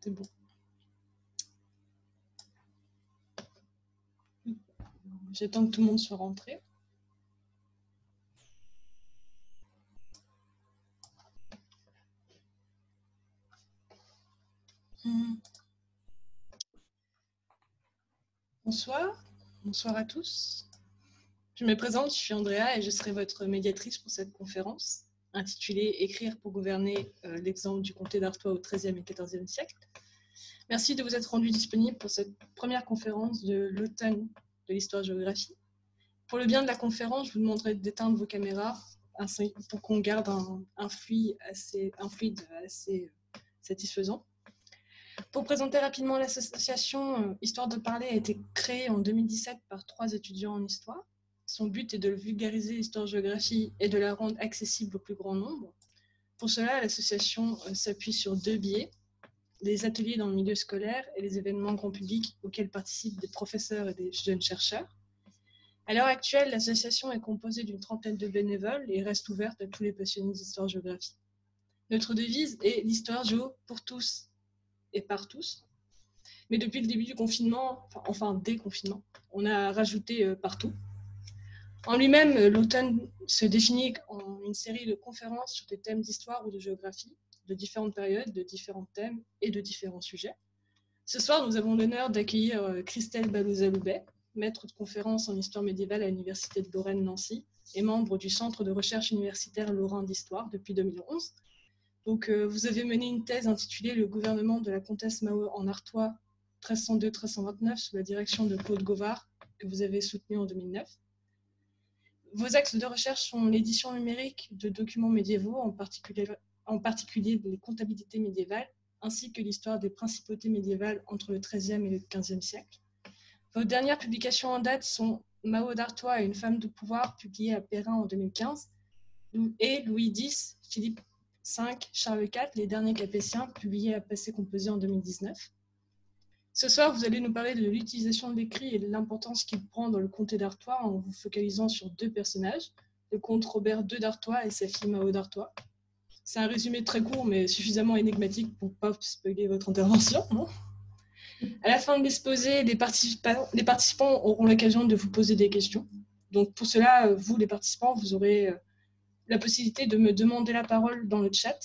C'est bon. J'attends que tout le monde soit rentré. Hmm. Bonsoir, bonsoir à tous. Je me présente, je suis Andrea et je serai votre médiatrice pour cette conférence intitulée Écrire pour gouverner euh, l'exemple du comté d'Artois au XIIIe et XIVe siècle. Merci de vous être rendu disponible pour cette première conférence de l'automne de l'histoire-géographie. Pour le bien de la conférence, je vous demanderai d'éteindre vos caméras pour qu'on garde un, fluide assez, un fluide assez satisfaisant. Pour présenter rapidement l'association, euh, Histoire de parler a été créée en 2017 par trois étudiants en histoire. Son but est de vulgariser l'histoire-géographie et de la rendre accessible au plus grand nombre. Pour cela, l'association euh, s'appuie sur deux biais, les ateliers dans le milieu scolaire et les événements grand public auxquels participent des professeurs et des jeunes chercheurs. À l'heure actuelle, l'association est composée d'une trentaine de bénévoles et reste ouverte à tous les passionnés d'histoire-géographie. Notre devise est l'histoire géo pour tous et par tous. Mais depuis le début du confinement, enfin, dès confinement, on a rajouté euh, partout. En lui-même, l'automne se définit en une série de conférences sur des thèmes d'histoire ou de géographie, de différentes périodes, de différents thèmes et de différents sujets. Ce soir, nous avons l'honneur d'accueillir euh, Christelle Balouza-Loubet, maître de conférence en histoire médiévale à l'Université de Lorraine-Nancy et membre du Centre de recherche universitaire Lorrain d'Histoire depuis 2011. Donc, euh, vous avez mené une thèse intitulée Le gouvernement de la comtesse Mao en Artois 1302-1329 sous la direction de Claude Govard, que vous avez soutenu en 2009. Vos axes de recherche sont l'édition numérique de documents médiévaux, en particulier, en particulier les comptabilités médiévales, ainsi que l'histoire des principautés médiévales entre le XIIIe et le XVe siècle. Vos dernières publications en date sont Mao d'Artois et une femme de pouvoir, publiée à Perrin en 2015, et Louis X, Philippe V, Charles IV, les derniers capétiens, publiés à Passé Composé en 2019. Ce soir, vous allez nous parler de l'utilisation de l'écrit et de l'importance qu'il prend dans le comté d'Artois en vous focalisant sur deux personnages, le comte Robert II d'Artois et sa fille Mao d'Artois. C'est un résumé très court, mais suffisamment énigmatique pour ne pas spoiler votre intervention. Non? À la fin de l'exposé, les participants, les participants auront l'occasion de vous poser des questions. Donc pour cela, vous, les participants, vous aurez euh, la possibilité de me demander la parole dans le chat.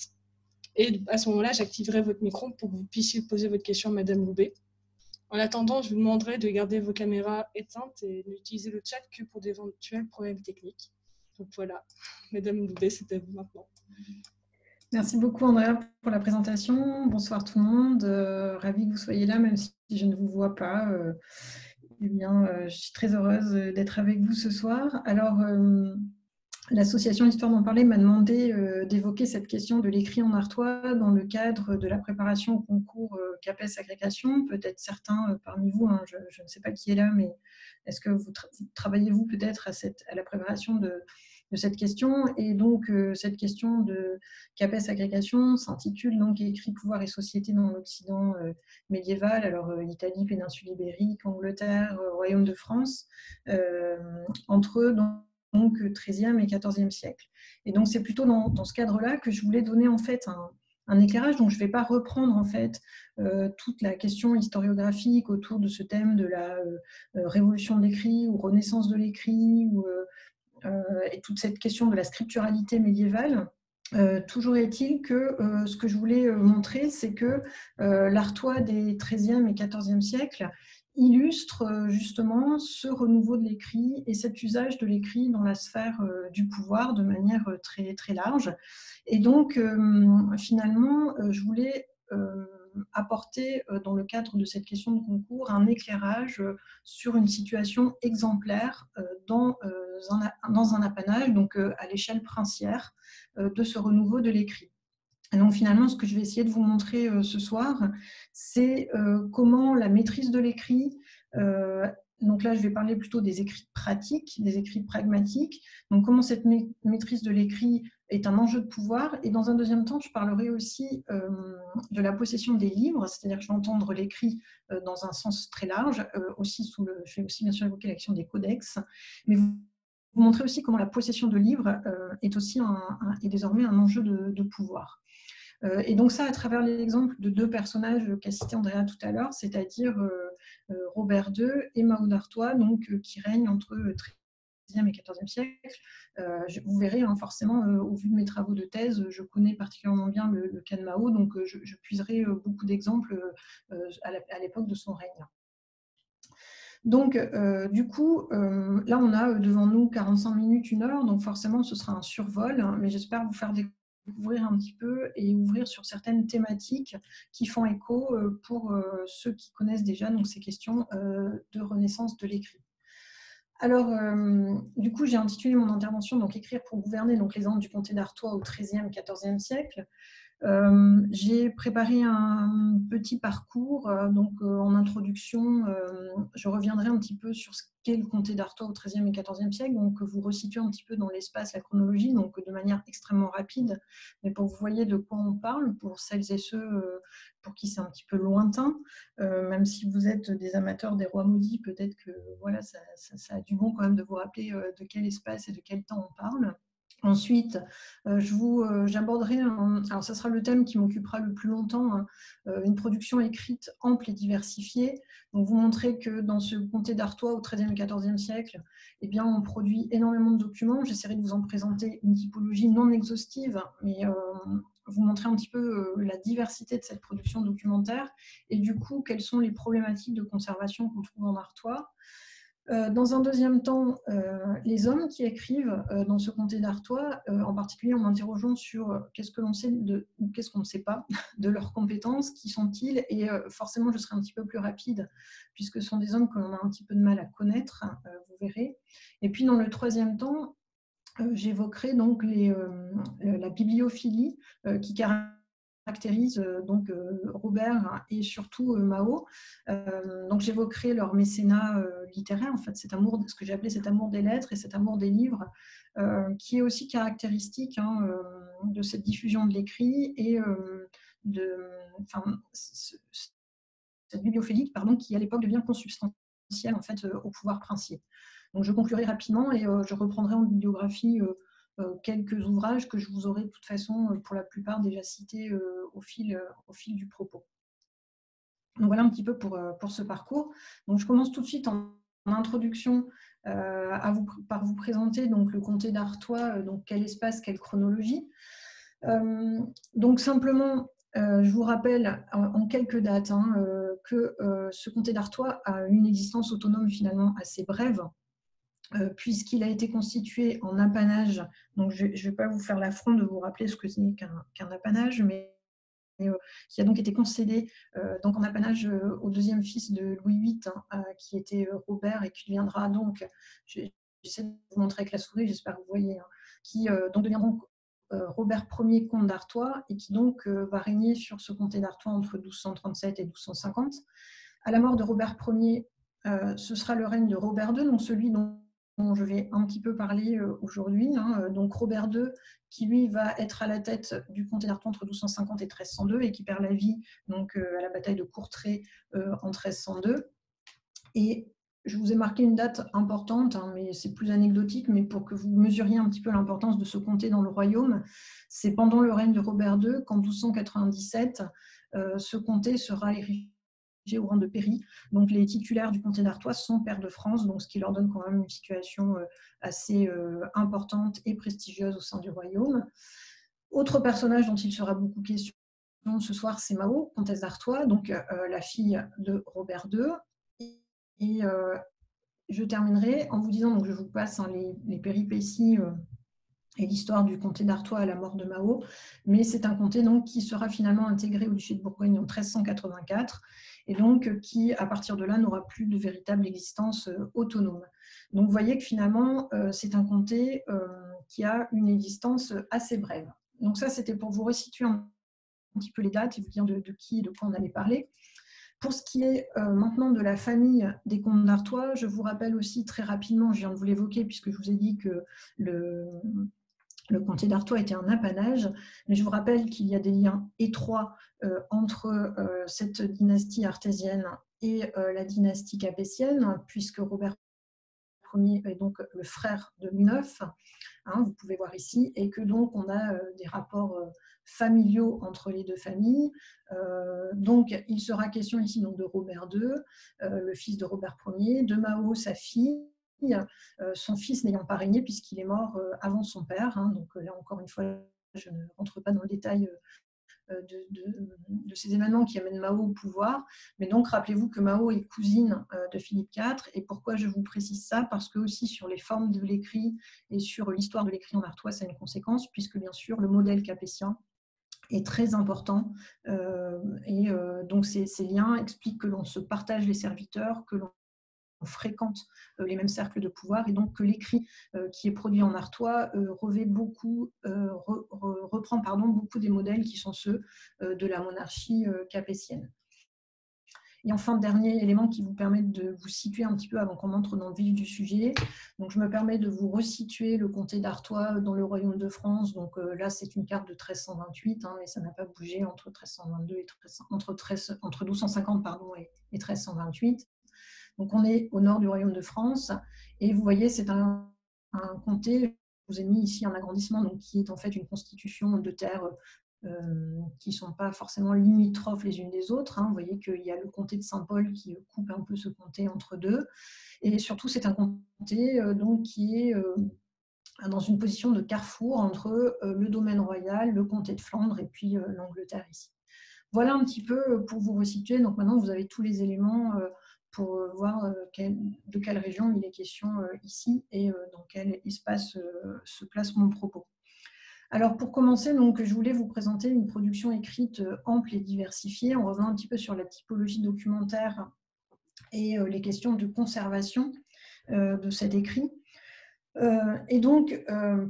Et à ce moment-là, j'activerai votre micro pour que vous puissiez poser votre question à Madame Loubet. En attendant, je vous demanderai de garder vos caméras éteintes et n'utiliser le chat que pour d'éventuels problèmes techniques. Donc voilà, Madame Loubet, c'est à vous maintenant. Merci beaucoup Andrea pour la présentation. Bonsoir tout le monde. Euh, ravi que vous soyez là, même si je ne vous vois pas. Euh, eh bien, euh, je suis très heureuse d'être avec vous ce soir. Alors, L'association Histoire d'en parler m'a demandé d'évoquer cette question de l'écrit en artois dans le cadre de la préparation au concours CAPES Agrégation. Peut-être certains parmi vous, hein, je, ne sais pas qui est là, mais est-ce que vous, travaillez-vous peut-être à, à, la préparation de, de, cette question Et donc, cette question de CAPES Agrégation s'intitule donc Écrit, pouvoir et société dans l'Occident médiéval. Alors, Italie, péninsule ibérique, Angleterre, Royaume de France, entre eux, dans donc 13e et 14e siècle. Et donc c'est plutôt dans, ce cadre-là que je voulais donner en fait un, éclairage. Donc je ne vais pas reprendre en fait euh, toute la question historiographique autour de ce thème de la euh, euh, révolution de l'écrit ou renaissance de l'écrit et toute cette question de la scripturalité médiévale. toujours est-il que ce que je voulais montrer, c'est que l'artois des 13e et 14e siècles illustre euh, justement ce renouveau de l'écrit et cet usage de l'écrit dans la sphère euh, du pouvoir de manière euh, très, très large. Et donc, finalement, je voulais apporter dans le cadre de cette question de concours un éclairage sur une situation exemplaire dans un, dans un apanage, donc à l'échelle princière de ce renouveau de l'écrit. Donc finalement, ce que je vais essayer de vous montrer euh, ce soir, c'est euh, comment la maîtrise de l'écrit, euh, donc là je vais parler plutôt des écrits pratiques, des écrits pragmatiques, donc comment cette maîtrise de l'écrit est un enjeu de pouvoir, et dans un deuxième temps, je parlerai aussi de la possession des livres, c'est-à-dire que je vais entendre l'écrit dans un sens très large, aussi sous le, je vais aussi bien sûr évoquer l'action des codex, mais vous vous montrer aussi comment la possession de livres est aussi un, est désormais un enjeu de pouvoir. et donc ça, à travers l'exemple de deux personnages qu'a cité Andrea tout à l'heure, c'est-à-dire Robert II et Mao d'Artois, donc qui règnent entre 13e et 14e siècle. vous verrez, hein, forcément, au vu de mes travaux de thèse, je connais particulièrement bien le, le cas de Mao, donc je, je puiserai beaucoup d'exemples à l'époque de son règne. Donc, euh, du coup, euh, là, on a euh, devant nous 45 minutes, une heure, donc forcément, ce sera un survol, hein, mais j'espère vous faire découvrir un petit peu et ouvrir sur certaines thématiques qui font écho pour ceux qui connaissent déjà donc, ces questions de renaissance de l'écrit. Alors, du coup, j'ai intitulé mon intervention donc Écrire pour gouverner, donc les ans du comté d'Artois au XIIIe, XIVe siècle. Euh, j'ai préparé un petit parcours. Euh, donc, euh, en introduction, je reviendrai un petit peu sur ce qu'est le comté d'Artois au XIIIe et XIVe siècle. Donc, vous resituez un petit peu dans l'espace la chronologie, donc de manière extrêmement rapide, mais pour que vous voyez de quoi on parle, pour celles et ceux pour qui c'est un petit peu lointain, même si vous êtes des amateurs des rois maudits, peut-être que voilà, ça, ça, a du bon quand même de vous rappeler de quel espace et de quel temps on parle. Ensuite, euh, euh, j'aborderai, alors ça sera le thème qui m'occupera le plus longtemps, hein, euh, une production écrite ample et diversifiée. Donc vous montrer que dans ce comté d'Artois au XIIIe et XIVe siècle, eh bien, on produit énormément de documents. J'essaierai de vous en présenter une typologie non exhaustive, mais vous montrer un petit peu la diversité de cette production documentaire et du coup, quelles sont les problématiques de conservation qu'on trouve en Artois? Euh, dans un deuxième temps, euh, les hommes qui écrivent euh, dans ce comté d'Artois, en particulier en m'interrogeant sur qu'est-ce que l'on sait de, ou qu'est-ce qu'on ne sait pas de leurs compétences, qui sont-ils, et forcément je serai un petit peu plus rapide, puisque ce sont des hommes que l'on a un petit peu de mal à connaître, vous verrez. Et puis dans le troisième temps, j'évoquerai donc la bibliophilie qui caractérise caractérise euh, donc euh, Robert et surtout euh, Mao. donc j'évoquerai leur mécénat littéraire, en fait, cet amour, ce que j'ai appelé cet amour des lettres et cet amour des livres, qui est aussi caractéristique hein, de cette diffusion de l'écrit et de cette bibliophilie pardon, qui à l'époque devient consubstantielle en fait au pouvoir princier. Donc je conclurai rapidement et je reprendrai en bibliographie quelques ouvrages que je vous aurai de toute façon euh, pour la plupart déjà cités euh, au fil, au fil du propos. Donc voilà un petit peu pour, pour ce parcours. Donc je commence tout de suite en, introduction à vous, par vous présenter donc, le comté d'Artois, donc quel espace, quelle chronologie. donc simplement, je vous rappelle en, quelques dates hein, que ce comté d'Artois a une existence autonome finalement assez brève, euh, puisqu'il a été constitué en apanage. Donc, je ne vais pas vous faire l'affront de vous rappeler ce que c'est qu'un apanage, mais euh, qui a donc été concédé euh, donc en apanage au deuxième fils de Louis VIII, hein, qui était Robert et qui deviendra donc, j'essaie de vous montrer avec la souris, j'espère que vous voyez, hein, qui donc deviendra Robert Ier comte d'Artois et qui donc va régner sur ce comté d'Artois entre 1237 et 1250. À la mort de Robert Ier, ce sera le règne de Robert II, donc celui dont dont je vais un petit peu parler euh, aujourd'hui. Hein, euh, donc Robert II, qui lui va être à la tête du comté d'Artois entre 1250 et 1302 et qui perd la vie donc, euh, à la bataille de Courtrai en 1302. Et je vous ai marqué une date importante, hein, mais c'est plus anecdotique, mais pour que vous mesuriez un petit peu l'importance de ce comté dans le royaume, c'est pendant le règne de Robert II qu'en 1297, ce comté sera érigé rang de Péry. Donc les titulaires du comté d'Artois sont pairs de France, donc ce qui leur donne quand même une situation euh, assez euh, importante et prestigieuse au sein du royaume. Autre personnage dont il sera beaucoup question ce soir, c'est Mao, comtesse d'Artois, donc euh, la fille de Robert II. Et je terminerai en vous disant, donc je vous passe hein, les, les, péripéties et l'histoire du comté d'Artois à la mort de Mao, mais c'est un comté donc, qui sera finalement intégré au duché de Bourgogne en 1384 et donc qui, à partir de là, n'aura plus de véritable existence euh, autonome. Donc vous voyez que finalement, euh, c'est un comté euh, qui a une existence assez brève. Donc ça, c'était pour vous resituer un petit peu les dates et vous dire de, qui et de quoi on allait parler. Pour ce qui est maintenant de la famille des comtes d'Artois, je vous rappelle aussi très rapidement, je viens de vous l'évoquer puisque je vous ai dit que le, le comté d'Artois était un apanage, mais je vous rappelle qu'il y a des liens étroits euh, entre euh, cette dynastie artésienne et euh, la dynastie capétienne, puisque Robert Ier est donc le frère de Louis IX, hein, vous pouvez voir ici, et que donc on a des rapports familiaux entre les deux familles. donc il sera question ici de Robert II, le fils de Robert Ier, de Mao, sa fille, son fils n'ayant pas régné puisqu'il est mort avant son père. Hein. donc là encore une fois, je ne rentre pas dans le détail euh, de, ces événements qui amènent Mao au pouvoir. Mais donc, rappelez-vous que Mao est cousine euh, de Philippe IV. Et pourquoi je vous précise ça? Parce que aussi sur les formes de l'écrit et sur l'histoire de l'écrit en artois, ça a une conséquence, puisque bien sûr, le modèle capétien est très important. Euh, et donc, ces, ces, liens expliquent que l'on se partage les serviteurs, que l'on on fréquente euh, les mêmes cercles de pouvoir et donc que l'écrit euh, qui est produit en artois euh, revêt beaucoup, reprend pardon, beaucoup des modèles qui sont ceux de la monarchie capétienne. Et enfin, dernier élément qui vous permet de vous situer un petit peu avant qu'on entre dans le vif du sujet. Je me permets de vous resituer le comté d'Artois dans le royaume de France. Donc là, c'est une carte de 1328, hein, mais ça n'a pas bougé entre 1322 et entre, 13, entre 1250 pardon, et 1328. Donc on est au nord du Royaume de France et vous voyez, c'est un, comté, je vous ai mis ici un agrandissement, donc qui est en fait une constitution de terres euh, qui ne sont pas forcément limitrophes les unes des autres. Hein. Vous voyez qu'il y a le comté de Saint-Paul qui coupe un peu ce comté entre deux. Et surtout, c'est un comté euh, donc, qui est euh, dans une position de carrefour entre le domaine royal, le comté de Flandre et puis l'Angleterre ici. Voilà un petit peu pour vous resituer. Donc maintenant, vous avez tous les éléments pour euh, voir euh, de quelle région il est question euh, ici et dans quel espace se place mon propos. Alors pour commencer, donc, je voulais vous présenter une production écrite ample et diversifiée en revenant un petit peu sur la typologie documentaire et les questions de conservation de cet écrit. Et donc,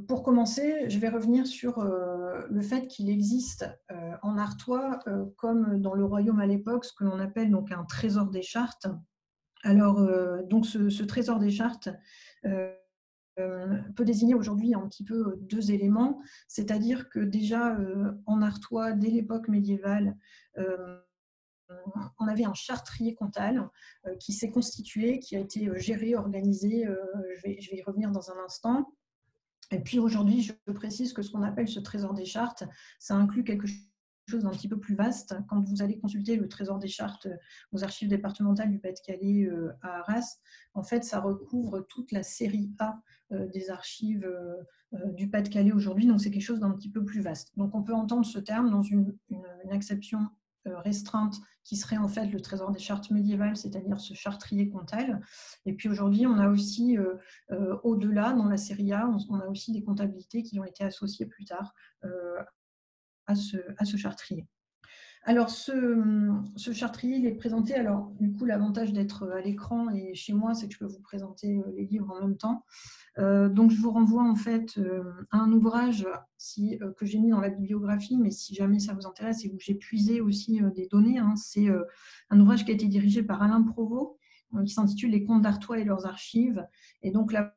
pour commencer, je vais revenir sur le fait qu'il existe en Artois, comme dans le royaume à l'époque, ce que l'on appelle donc un trésor des chartes, alors, euh, donc ce, trésor des chartes euh, euh, peut désigner aujourd'hui un petit peu deux éléments, c'est-à-dire que déjà en Artois, dès l'époque médiévale, on avait un chartrier comtal qui s'est constitué, qui a été géré, organisé. je, vais, y revenir dans un instant. Et puis aujourd'hui, je précise que ce qu'on appelle ce trésor des chartes, ça inclut quelque chose d'un petit peu plus vaste. Quand vous allez consulter le trésor des chartes euh, aux archives départementales du Pas-de-Calais euh, à Arras, en fait, ça recouvre toute la série A euh, des archives du Pas-de-Calais aujourd'hui, donc c'est quelque chose d'un petit peu plus vaste. Donc on peut entendre ce terme dans une, acception restreinte qui serait en fait le trésor des chartes médiévales, c'est-à-dire ce chartrier comtal. Et puis aujourd'hui, on a aussi, au-delà, dans la série A, on, a aussi des comptabilités qui ont été associées plus tard à ce, chartrier. Alors, ce, ce, chartrier, il est présenté. Alors, du coup, l'avantage d'être à l'écran et chez moi, c'est que je peux vous présenter euh, les livres en même temps. Euh, donc, je vous renvoie en fait euh, à un ouvrage que j'ai mis dans la bibliographie, mais si jamais ça vous intéresse et où j'ai puisé aussi des données, hein, c'est un ouvrage qui a été dirigé par Alain Provost, qui s'intitule Les contes d'Artois et leurs archives. Et donc là,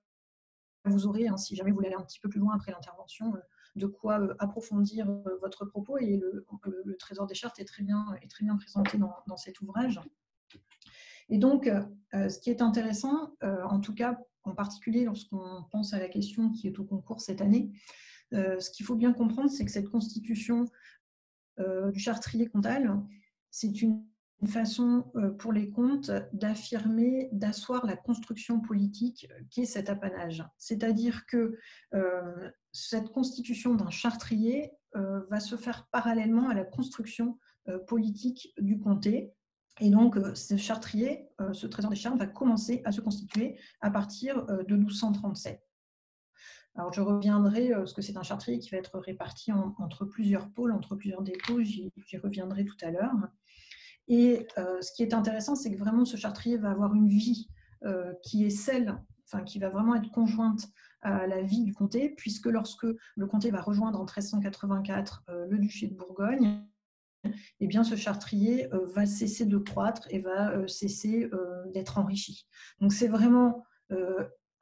vous aurez, hein, si jamais vous voulez aller un petit peu plus loin après l'intervention, de quoi euh, approfondir euh, votre propos et le, trésor des chartes est très bien, est très bien présenté dans, cet ouvrage. Et donc, euh, ce qui est intéressant, en tout cas en particulier lorsqu'on pense à la question qui est au concours cette année, ce qu'il faut bien comprendre, c'est que cette constitution du chartrier comtal, c'est une façon pour les comptes d'affirmer, d'asseoir la construction politique qui est cet apanage. C'est-à-dire que cette constitution d'un chartrier euh, va se faire parallèlement à la construction euh, politique du comté. Et donc, euh, ce chartrier, ce trésor des chartes, va commencer à se constituer à partir de 1237. Alors, je reviendrai, parce que c'est un chartrier qui va être réparti entre plusieurs pôles, entre plusieurs dépôts, j'y reviendrai tout à l'heure. Et ce qui est intéressant, c'est que vraiment ce chartrier va avoir une vie qui est celle, enfin, qui va vraiment être conjointe la vie du comté, puisque lorsque le comté va rejoindre en 1384 euh, le duché de Bourgogne, eh bien, ce chartrier euh, va cesser de croître et va euh, cesser d'être enrichi. Donc, c'est vraiment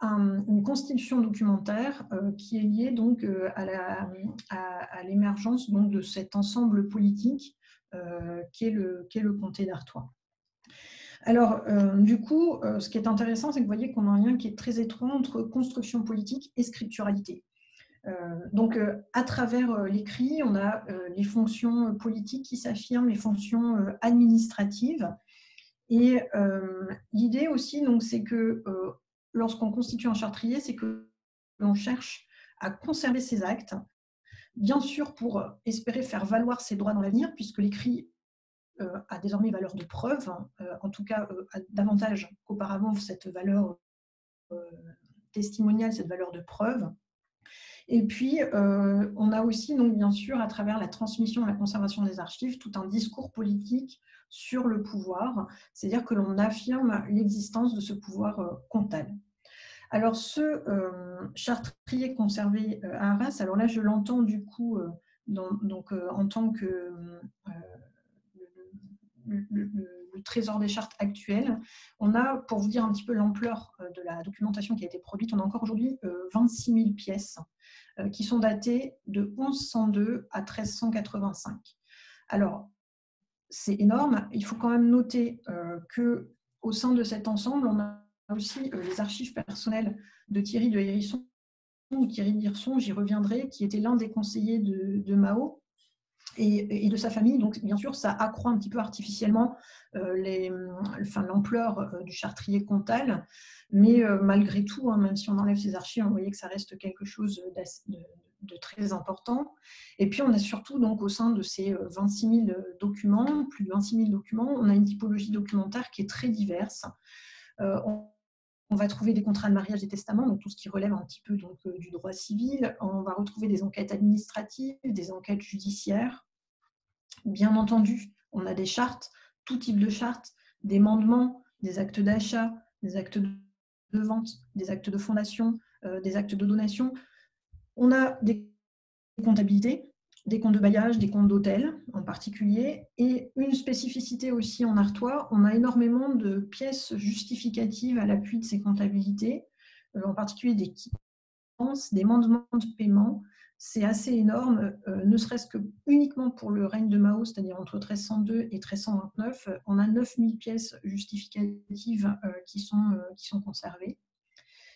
une constitution documentaire qui est liée donc à l'émergence de cet ensemble politique qui est le, qui est le comté d'Artois. Alors, du coup, ce qui est intéressant, c'est que vous voyez qu'on a un lien qui est très étroit entre construction politique et scripturalité. donc, à travers l'écrit, on a les fonctions politiques qui s'affirment, les fonctions administratives. Et l'idée aussi, donc, c'est que lorsqu'on constitue un chartrier, c'est que l'on cherche à conserver ses actes, bien sûr pour espérer faire valoir ses droits dans l'avenir, puisque l'écrit euh, a désormais valeur de preuve, hein, euh, en tout cas euh, davantage qu'auparavant cette valeur testimoniale, cette valeur de preuve. Et puis, on a aussi, donc, bien sûr, à travers la transmission et la conservation des archives, tout un discours politique sur le pouvoir, c'est-à-dire que l'on affirme l'existence de ce pouvoir comptable. Alors, ce chartrier conservé à Arras, alors là, je l'entends du coup donc, en tant que le, trésor des chartes actuel, on a, pour vous dire un petit peu l'ampleur euh, de la documentation qui a été produite, on a encore aujourd'hui 26 euh, 000 pièces euh, qui sont datées de 1102 à 1385. Alors, c'est énorme. Il faut quand même noter que au sein de cet ensemble, on a aussi les archives personnelles de Thierry de Hérisson, ou Thierry d'Hirson, j'y reviendrai, qui était l'un des conseillers de Mao, et, de sa famille. Donc, bien sûr, ça accroît un petit peu artificiellement euh, l'ampleur euh, du chartrier comtal. Mais euh, malgré tout, hein, même si on enlève ces archives, on voyait que ça reste quelque chose de, très important. Et puis, on a surtout, donc, au sein de ces 26 000 documents, plus de 26 000 documents, on a une typologie documentaire qui est très diverse. Va trouver des contrats de mariage, des testaments, donc tout ce qui relève un petit peu donc, du droit civil. On va retrouver des enquêtes administratives, des enquêtes judiciaires, Bien entendu, on a des chartes, tout type de chartes, des mandements, des actes d'achat, des actes de vente, des actes de fondation, euh, des actes de donation. On a des comptabilités, des comptes de bailliage, des comptes d'hôtel en particulier. Et une spécificité aussi en Artois, on a énormément de pièces justificatives à l'appui de ces comptabilités, euh, en particulier des quittances, des mandements de paiement, c'est assez énorme, euh, ne serait-ce que uniquement pour le règne de Mao, c'est-à-dire entre 1302 et 1329, on a 9000 pièces justificatives euh, euh, qui sont conservées.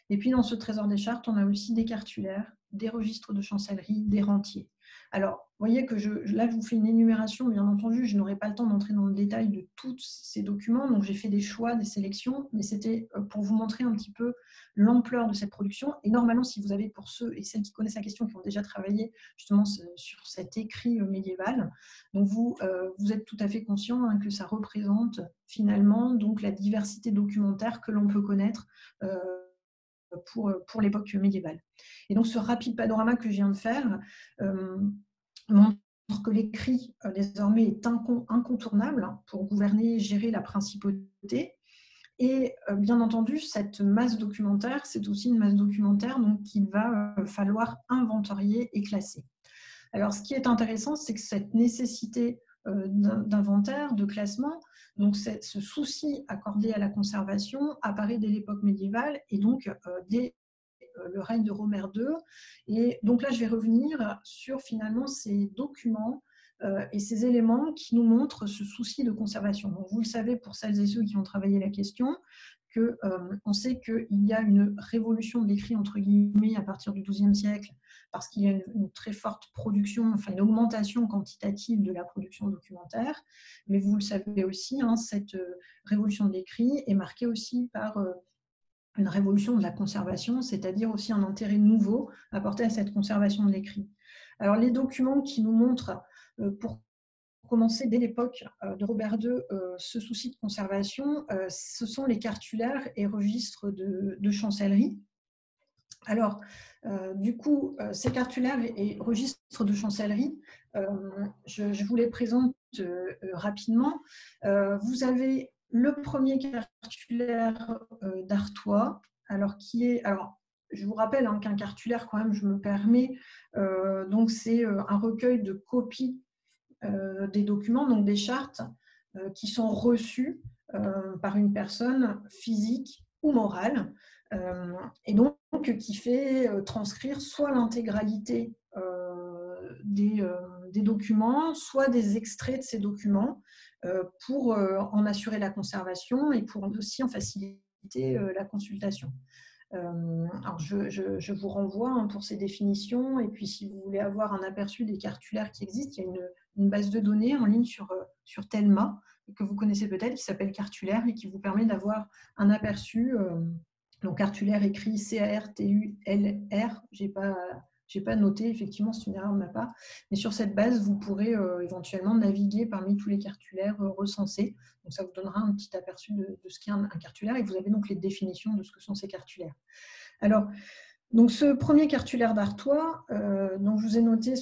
Et puis dans ce trésor des chartes, on a aussi des cartulaires, des registres de chancellerie, des rentiers. Alors, vous voyez que je, là, je vous fais une énumération, bien entendu, je n'aurai pas le temps d'entrer dans le détail de tous ces documents, donc j'ai fait des choix, des sélections, mais c'était euh, pour vous montrer un petit peu l'ampleur de cette production. Et normalement, si vous avez, pour ceux et celles qui connaissent la question, qui ont déjà travaillé justement sur cet écrit euh, médiéval, donc vous, euh, vous êtes tout à fait conscient hein, que ça représente finalement donc la diversité documentaire que l'on peut connaître pour, pour l'époque médiévale. Et donc ce rapide panorama que je viens de faire euh, montre que l'écrit euh, désormais est incontournable pour gouverner et gérer la principauté. Et euh, bien entendu, cette masse documentaire, c'est aussi une masse documentaire qu'il va falloir inventorier et classer. Alors, ce qui est intéressant, c'est que cette nécessité d'inventaire, de classement, donc ce souci accordé à la conservation apparaît dès l'époque médiévale et donc dès euh, le règne de Romer II. Et donc là, je vais revenir sur finalement ces documents euh, et ces éléments qui nous montrent ce souci de conservation. Vous le savez pour celles et ceux qui ont travaillé la question, que, euh, on sait qu'il y a une révolution de l'écrit entre guillemets à partir du XIIe siècle parce qu'il y a une, très forte production, enfin une augmentation quantitative de la production documentaire. Mais vous le savez aussi, hein, cette révolution de l'écrit est marquée aussi par une révolution de la conservation, c'est-à-dire aussi un intérêt nouveau apporté à cette conservation de l'écrit. Alors les documents qui nous montrent, euh, pour dès l'époque euh, de Robert II, euh, ce souci de conservation, ce sont les cartulaires et registres de, chancellerie. Alors, du coup, ces cartulaires et registres de chancellerie, je, vous les présente rapidement. vous avez le premier cartulaire euh, d'Artois, alors qui est, alors je vous rappelle hein, qu'un cartulaire, quand même, je me permets, euh, donc c'est euh, un recueil de copies des documents, donc des chartes qui sont reçues par une personne physique ou morale, et donc qui fait transcrire soit l'intégralité des, documents, soit des extraits de ces documents pour en assurer la conservation et pour aussi en faciliter la consultation. alors je, vous renvoie hein, pour ces définitions et puis si vous voulez avoir un aperçu des cartulaires qui existent, il y a une, une base de données en ligne sur, sur Telma que vous connaissez peut-être qui s'appelle Cartulaire et qui vous permet d'avoir un aperçu donc, cartulaire écrit C-A-R-T-U-L-R. Je n'ai pas, noté, effectivement, c'est une erreur de ma part. Mais sur cette base, vous pourrez euh, éventuellement naviguer parmi tous les cartulaires euh, recensés. Donc, ça vous donnera un petit aperçu de, ce qu'est un, cartulaire. Et vous avez donc les définitions de ce que sont ces cartulaires. Alors, donc ce premier cartulaire d'Artois, euh, dont je vous ai noté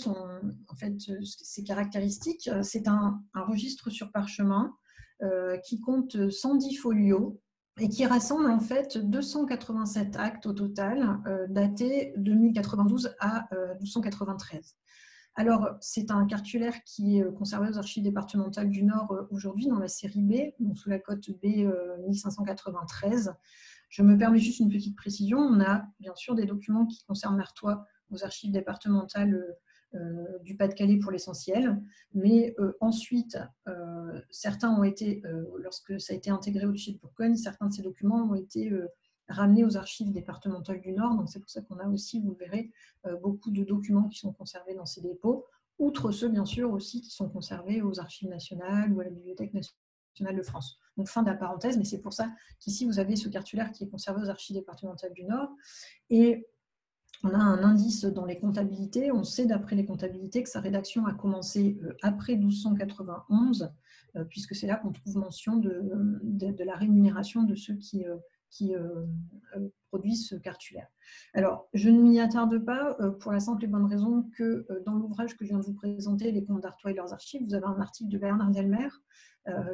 fait, ses caractéristiques, c'est un, registre sur parchemin qui compte 110 folios et qui rassemble en fait 287 actes au total, euh, datés de 1092 à 1293. Euh, Alors, c'est un cartulaire qui est euh, conservé aux archives départementales du Nord aujourd'hui dans la série B, sous la cote B 1593. Je me permets juste une petite précision. On a bien sûr des documents qui concernent l'Artois aux archives départementales euh, du Pas-de-Calais pour l'essentiel. Mais euh, ensuite, euh, certains ont été, lorsque ça a été intégré au fichier de Bourgogne, certains de ces documents ont été ramenés aux archives départementales du Nord. Donc c'est pour ça qu'on a aussi, vous le verrez, beaucoup de documents qui sont conservés dans ces dépôts, outre ceux bien sûr aussi qui sont conservés aux archives nationales ou à la Bibliothèque nationale de France. Donc fin de la parenthèse, mais c'est pour ça qu'ici vous avez ce cartulaire qui est conservé aux archives départementales du Nord. Et on a un indice dans les comptabilités. On sait d'après les comptabilités que sa rédaction a commencé euh, après 1291, euh, puisque c'est là qu'on trouve mention de, la rémunération de ceux qui, euh, qui produisent ce cartulaire. Alors, je ne m'y attarde pas pour la simple et bonne raison que dans l'ouvrage que je viens de vous présenter, Les comptes d'Artois et leurs archives, vous avez un article de Bernard Delmer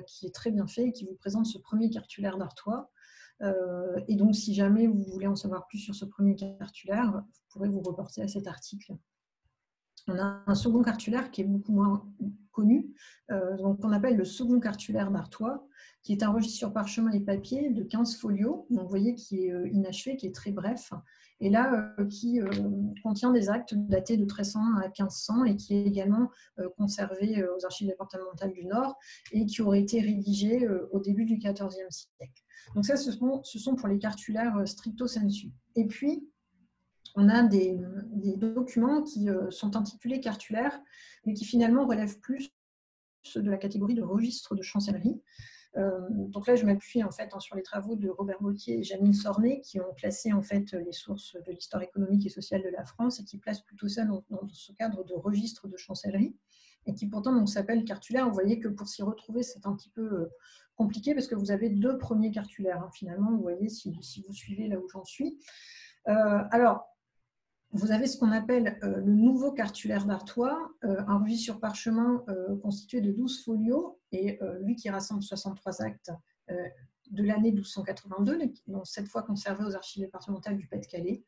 qui est très bien fait et qui vous présente ce premier cartulaire d'Artois. Euh, et donc, si jamais vous voulez en savoir plus sur ce premier cartulaire, vous pourrez vous reporter à cet article. On a un second cartulaire qui est beaucoup moins connu, euh, donc on appelle le second cartulaire d'Artois, qui est un registre sur parchemin et papier de 15 folios, donc vous voyez qui est euh, inachevé, qui est très bref, et là qui contient des actes datés de 1300 à 1500 et qui est également conservé aux archives départementales du Nord et qui aurait été rédigé au début du XIVe siècle. Donc ça, ce sont, pour les cartulaires euh, stricto sensu. Et puis, on a des, documents qui euh, sont intitulés cartulaires, mais qui finalement relèvent plus de la catégorie de registre de chancellerie. Euh, donc là, je m'appuie en fait hein, sur les travaux de Robert Gaultier et Janine Sornet qui ont classé en fait les sources de l'histoire économique et sociale de la France et qui placent plutôt ça dans, ce cadre de registre de chancellerie et qui pourtant s'appelle cartulaire. Vous voyez que pour s'y retrouver, c'est un petit peu compliqué parce que vous avez deux premiers cartulaires. Hein, finalement, vous voyez si, vous suivez là où j'en suis. Euh, alors, vous avez ce qu'on appelle euh, le nouveau cartulaire d'Artois, euh, un registre sur parchemin constitué de 12 folios et lui qui rassemble 63 actes de l'année 1282, donc cette fois conservé aux archives départementales du Pas-de-Calais.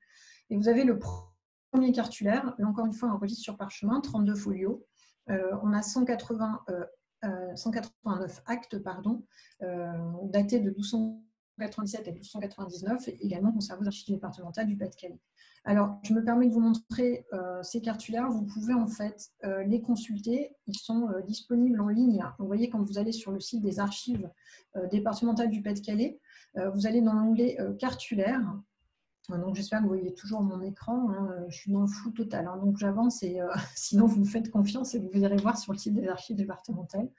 Et vous avez le premier cartulaire, encore une fois un registre sur parchemin, 32 folios. on a 180 189 actes pardon, euh, datés de 1297 à 1299, également conservés aux archives départementales du Pas-de-Calais. Alors, je me permets de vous montrer euh, ces cartulaires. Vous pouvez en fait euh, les consulter. Ils sont disponibles en ligne. Vous voyez, quand vous allez sur le site des archives départementales du Pas-de-Calais, vous allez dans l'onglet cartulaire donc j'espère que vous voyez toujours mon écran. Hein. Je suis dans le flou total. Hein. Donc j'avance et euh, sinon vous me faites confiance et vous irez voir sur le site des archives départementales.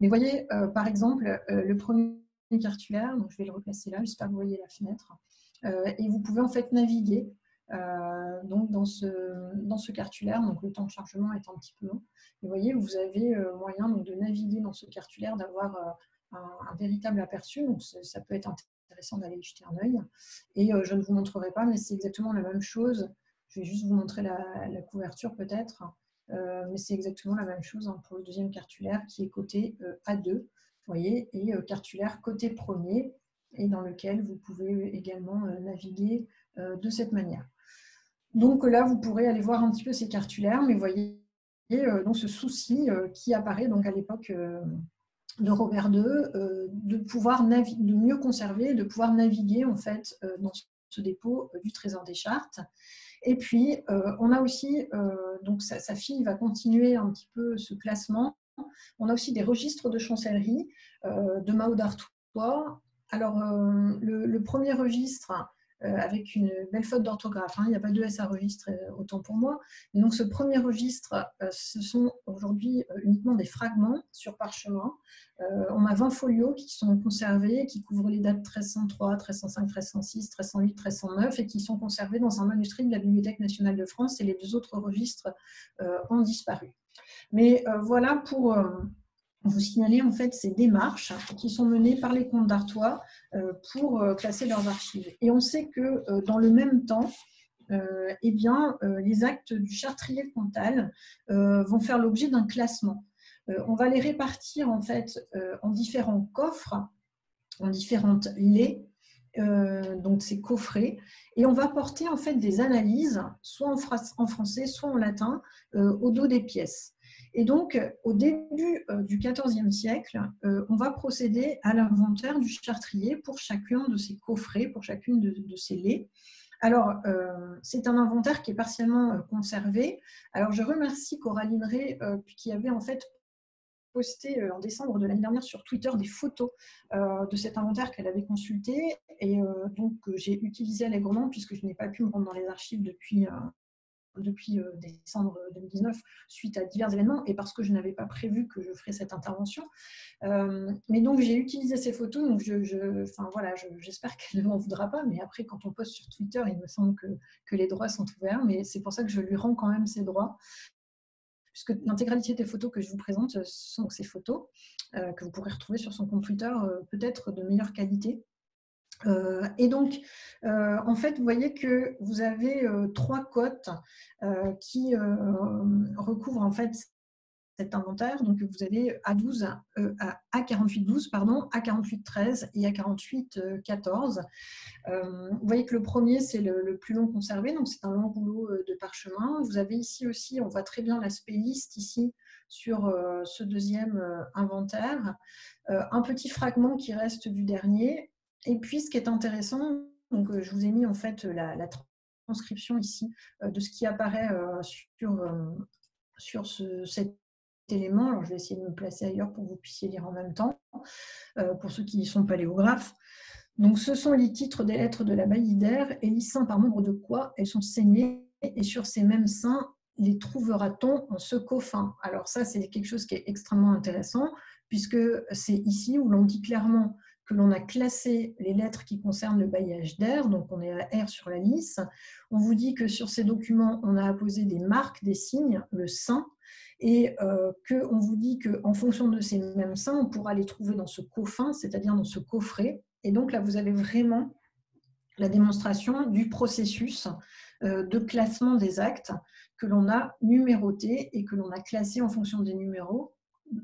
Mais voyez, euh, par exemple, euh, le premier cartulaire, donc je vais le replacer là, j'espère que vous voyez la fenêtre. et vous pouvez en fait naviguer donc dans ce, dans ce cartulaire. Donc le temps de chargement est un petit peu long. Et vous voyez, vous avez moyen donc, de naviguer dans ce cartulaire, d'avoir un, véritable aperçu. Donc ça peut être intéressant d'aller jeter un œil. Et euh, je ne vous montrerai pas, mais c'est exactement la même chose. Je vais juste vous montrer la, couverture peut-être. Euh, mais c'est exactement la même chose hein, pour le deuxième cartulaire qui est euh, A2, vous voyez, et cartulaire côté premier, et dans lequel vous pouvez également naviguer de cette manière. Donc là, vous pourrez aller voir un petit peu ces cartulaires, mais vous voyez donc ce souci qui apparaît donc à l'époque de Robert II, euh, de pouvoir de mieux conserver, de pouvoir naviguer en fait euh, dans ce dépôt du Trésor des Chartes. Et puis, on a aussi, donc sa, fille va continuer un petit peu ce classement. On a aussi des registres de chancellerie de Mao d'Artois. Alors, le, le, premier registre, euh, avec une belle faute d'orthographe. Hein. Il n'y a pas de S à registre, euh, autant pour moi. donc, ce premier registre, euh, ce sont aujourd'hui uniquement des fragments sur parchemin. on a 20 folios qui sont conservés, qui couvrent les dates 1303, 1305, 1306, 1308, 1309 et qui sont conservés dans un manuscrit de la Bibliothèque nationale de France et les deux autres registres ont disparu. Mais voilà pour vous signaler en fait ces démarches qui sont menées par les comptes d'Artois euh, pour euh, classer leurs archives. Et on sait que euh, dans le même temps, eh les actes du chartrier comtal vont faire l'objet d'un classement. on va les répartir en fait en différents coffres, en différentes laits, donc ces coffrets, et on va porter en fait des analyses, soit en français, soit en latin, au dos des pièces. Et donc, au début euh, du XIVe siècle, euh, on va procéder à l'inventaire du chartrier pour chacun de ces coffrets, pour chacune de, ces laits. Alors, euh, c'est un inventaire qui est partiellement conservé. Alors, je remercie Coraline Ray qui avait en fait posté en décembre de l'année dernière sur Twitter des photos de cet inventaire qu'elle avait consulté et donc j'ai utilisé allègrement puisque je n'ai pas pu me rendre dans les archives depuis depuis euh, décembre 2019 suite à divers événements et parce que je n'avais pas prévu que je ferais cette intervention. Euh, mais donc j'ai utilisé ces photos, donc je, enfin, voilà, j'espère qu'elle ne m'en voudra pas, mais après quand on poste sur Twitter, il me semble que, que les droits sont ouverts, mais c'est pour ça que je lui rends quand même ses droits puisque l'intégralité des photos que je vous présente sont ces photos euh, que vous pourrez retrouver sur son compte Twitter, peut-être de meilleure qualité. Euh, et donc, euh, en fait, vous voyez que vous avez euh, trois cotes qui recouvrent en fait cet inventaire. Donc, vous avez A12, A4812, pardon, A4813 et A4814. vous voyez que le premier, c'est le, plus long conservé, donc c'est un long rouleau de parchemin. Vous avez ici aussi, on voit très bien l'aspect liste ici sur ce deuxième inventaire. un petit fragment qui reste du dernier et puis, ce qui est intéressant, donc, je vous ai mis en fait la, transcription ici de ce qui apparaît sur, sur cet élément. Alors, je vais essayer de me placer ailleurs pour que vous puissiez lire en même temps, pour ceux qui sont paléographes. Donc, ce sont les titres des lettres de la d'air et les saints par nombre de quoi elles sont saignées et sur ces mêmes saints les trouvera-t-on en ce coffin Alors ça, c'est quelque chose qui est extrêmement intéressant puisque c'est ici où l'on dit clairement l'on a classé les lettres qui concernent le bailliage d'air, donc on est à R sur la liste. On vous dit que sur ces documents, on a apposé des marques, des signes, le sein, et euh, qu'on vous dit qu'en fonction de ces mêmes seins, on pourra les trouver dans ce coffin, c'est-à-dire dans ce coffret. Et donc là, vous avez vraiment la démonstration du processus euh, de classement des actes que l'on a numéroté et que l'on a classé en fonction des numéros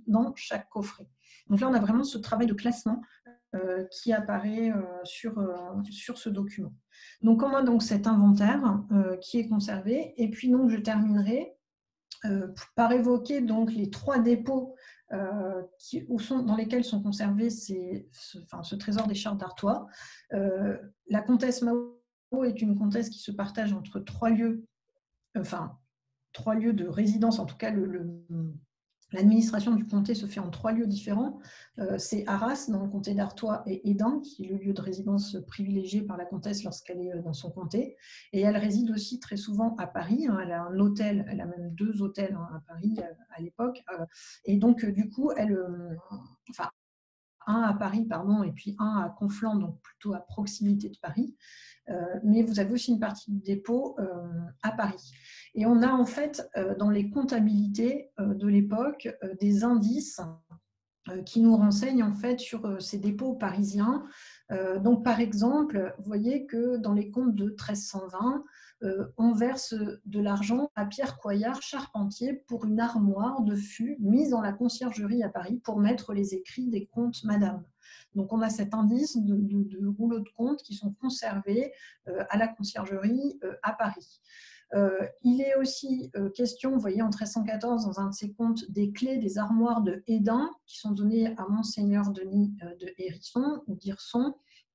dans chaque coffret. Donc là, on a vraiment ce travail de classement euh, qui apparaît euh, sur, euh, sur ce document. Donc, on a donc cet inventaire qui est conservé. Et puis, donc, je terminerai par évoquer donc les trois dépôts dans lesquels sont conservés ce trésor des chartes d'Artois. la comtesse Mao est une comtesse qui se partage entre trois lieux, enfin trois lieux de résidence, en tout cas le L'administration du comté se fait en trois lieux différents. Euh, c'est Arras, dans le comté d'Artois, et Édan, qui est le lieu de résidence privilégié par la comtesse lorsqu'elle est euh, dans son comté. Et elle réside aussi très souvent à Paris. Hein. Elle a un hôtel, elle a même deux hôtels hein, à Paris euh, à l'époque. Et donc, du coup, elle, enfin, un à Paris, pardon, et puis un à Conflans, donc plutôt à proximité de Paris. Euh, mais vous avez aussi une partie du dépôt euh, à Paris. Et on a en fait euh, dans les comptabilités de l'époque des indices qui nous renseignent en fait sur ces dépôts parisiens. donc par exemple, vous voyez que dans les comptes de 1320, on verse de l'argent à Pierre Coyard, charpentier, pour une armoire de fût mise dans la conciergerie à Paris pour mettre les écrits des comptes Madame. Donc on a cet indice de, rouleaux de comptes qui sont conservés euh, à la conciergerie euh, à Paris. Euh, il est aussi question, vous voyez, en 1314, dans un de ces comptes, des clés des armoires de Hédin qui sont données à Monseigneur Denis de Hérisson ou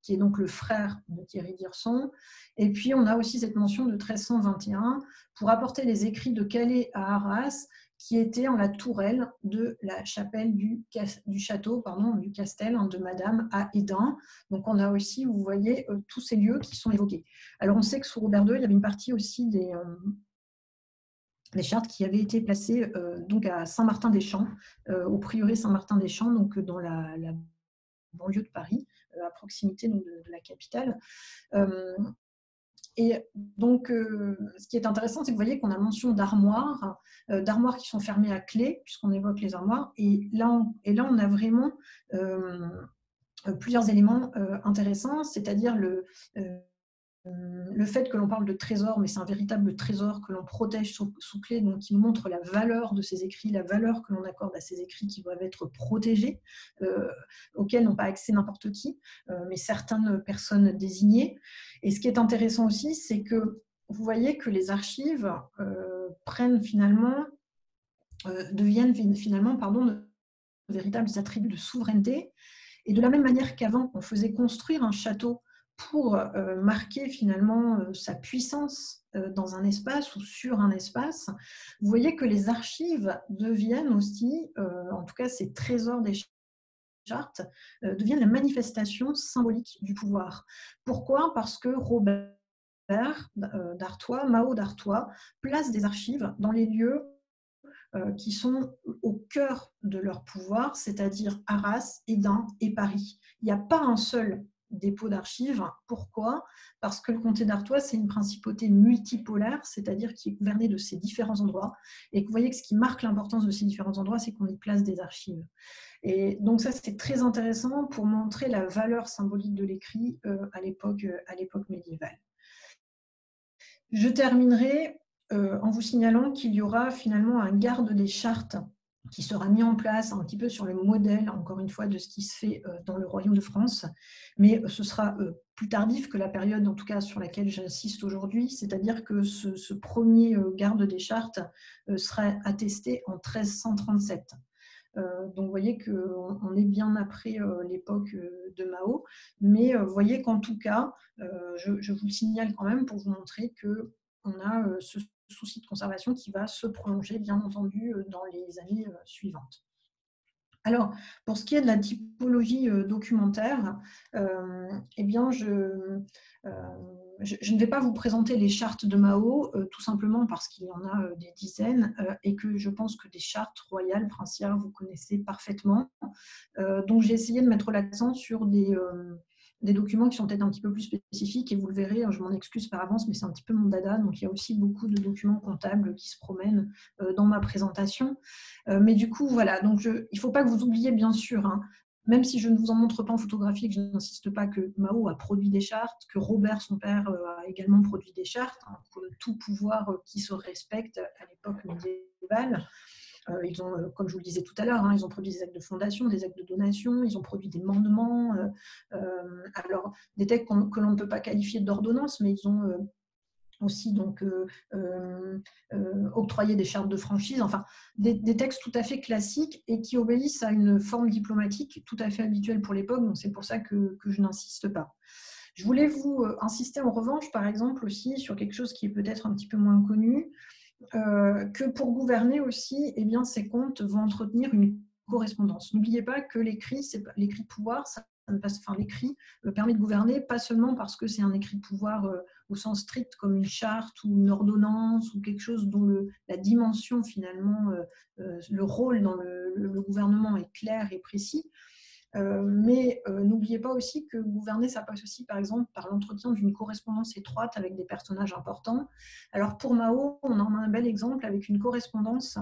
qui est donc le frère de Thierry d'Irson. Et puis, on a aussi cette mention de 1321 pour apporter les écrits de Calais à Arras, qui était en la tourelle de la chapelle du, du château, pardon, du castel hein, de Madame à Édin. Donc on a aussi, vous voyez, euh, tous ces lieux qui sont évoqués. Alors on sait que sous Robert II, il y avait une partie aussi des, euh, des chartes qui avaient été placées euh, donc à Saint-Martin-des-Champs, au prieuré Saint-Martin-des-Champs, donc dans la, banlieue de Paris, à proximité de, de, la capitale. Et donc, euh, ce qui est intéressant, c'est que vous voyez qu'on a mention d'armoires, euh, d'armoires qui sont fermées à clé, puisqu'on évoque les armoires. Et là, on, et là, on a vraiment euh, plusieurs éléments intéressants, c'est-à-dire le, euh, le fait que l'on parle de trésor, mais c'est un véritable trésor que l'on protège sous, clé, donc qui montre la valeur de ces écrits, la valeur que l'on accorde à ces écrits qui doivent être protégés, euh, auxquels n'ont pas accès n'importe qui, euh, mais certaines personnes désignées. Et ce qui est intéressant aussi, c'est que vous voyez que les archives prennent finalement, deviennent finalement, pardon, de véritables attributs de souveraineté. Et de la même manière qu'avant, on faisait construire un château pour euh, marquer finalement euh, sa puissance euh, dans un espace ou sur un espace, vous voyez que les archives deviennent aussi, en tout cas ces trésors des chartes, deviennent la manifestation symbolique du pouvoir. Pourquoi? Parce que Robert d'Artois, Mao d'Artois, place des archives dans les lieux qui sont au cœur de leur pouvoir, c'est-à-dire Arras, Édin et Paris. Il n'y a pas un seul dépôt d'archives. Pourquoi? Parce que le comté d'Artois, c'est une principauté multipolaire, c'est-à-dire qui est gouvernée de ces différents endroits. Et vous voyez que ce qui marque l'importance de ces différents endroits, c'est qu'on y place des archives. Et donc ça, c'est très intéressant pour montrer la valeur symbolique de l'écrit euh, à l'époque médiévale. Je terminerai euh, en vous signalant qu'il y aura finalement un garde des chartes qui sera mis en place un petit peu sur le modèle, encore une fois, de ce qui se fait euh, dans le Royaume de France. Mais euh, ce sera euh, plus tardif que la période, en tout cas, sur laquelle j'insiste aujourd'hui, c'est-à-dire que ce, premier garde des chartes sera attesté en 1337. donc, vous voyez qu'on est bien après l'époque de Mao, mais vous voyez qu'en tout cas, je, je, vous le signale quand même pour vous montrer qu'on a ce souci de conservation qui va se prolonger, bien entendu, euh, dans les années euh, suivantes. Alors, pour ce qui est de la typologie euh, documentaire, eh bien, je, je, ne vais pas vous présenter les chartes de Mao, tout simplement parce qu'il y en a des dizaines et que je pense que des chartes royales, princières, vous connaissez parfaitement. donc, j'ai essayé de mettre l'accent sur des, des documents qui sont peut-être un petit peu plus spécifiques et vous le verrez, hein, je m'en excuse par avance, mais c'est un petit peu mon dada, donc il y a aussi beaucoup de documents comptables qui se promènent euh, dans ma présentation. Euh, mais du coup, voilà, donc il ne faut pas que vous oubliez bien sûr, hein, même si je ne vous en montre pas en photographie, que je n'insiste pas que Mao a produit des chartes, que Robert, son père, euh, a également produit des chartes, hein, tout pouvoir qui se respecte à l'époque médiévale. Euh, ils ont, euh, comme je vous le disais tout à l'heure, hein, ils ont produit des actes de fondation, des actes de donation, ils ont produit des mandements, euh, alors des textes que l'on ne peut pas qualifier d'ordonnance, mais ils ont aussi donc octroyé des chartes de franchise, enfin des, textes tout à fait classiques et qui obéissent à une forme diplomatique tout à fait habituelle pour l'époque, donc c'est pour ça que je n'insiste pas. Je voulais vous insister en revanche, par exemple, aussi sur quelque chose qui est peut-être un petit peu moins connu, euh, que pour gouverner aussi, eh bien, ces comptes vont entretenir une correspondance. N'oubliez pas que l'écrit, c'est l'écrit de pouvoir, ça enfin, l'écrit euh, permet de gouverner, pas seulement parce que c'est un écrit de pouvoir euh, au sens strict comme une charte ou une ordonnance ou quelque chose dont la dimension finalement, le rôle dans le, gouvernement est clair et précis, mais euh, n'oubliez pas aussi que gouverner, ça passe aussi, par exemple, par l'entretien d'une correspondance étroite avec des personnages importants. Alors pour Mao, on en a un bel exemple avec une correspondance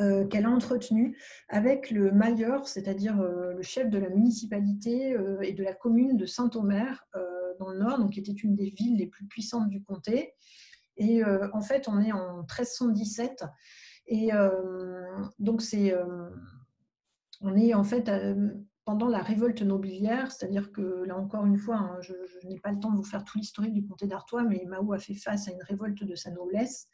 euh, qu'elle a entretenue avec le mailleur, c'est-à-dire le chef de la municipalité et de la commune de Saint-Omer dans le Nord, donc qui était une des villes les plus puissantes du comté. Et en fait, on est en 1317. Et donc, c'est on est en fait pendant la révolte nobiliaire, c'est-à-dire que là encore une fois, hein, je, n'ai pas le temps de vous faire tout l'historique du comté d'Artois, mais Mao a fait face à une révolte de sa noblesse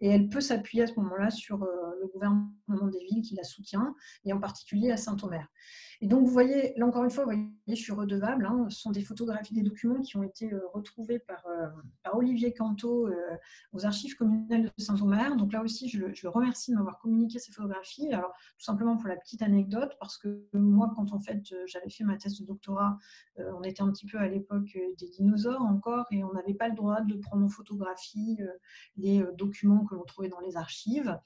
et elle peut s'appuyer à ce moment-là sur euh, le gouvernement des villes qui la soutient, et en particulier à Saint-Omer. Et donc, vous voyez, là encore une fois, vous voyez, je suis redevable. Hein, ce sont des photographies, des documents qui ont été euh, retrouvés par, euh, par Olivier Canto aux archives communales de Saint-Omer. Donc là aussi, je, je le remercie de m'avoir communiqué ces photographies. Alors, tout simplement pour la petite anecdote, parce que moi, quand en fait j'avais fait ma thèse de doctorat, on était un petit peu à l'époque des dinosaures encore, et on n'avait pas le droit de prendre en photographie les documents que l'on trouvait dans les archives.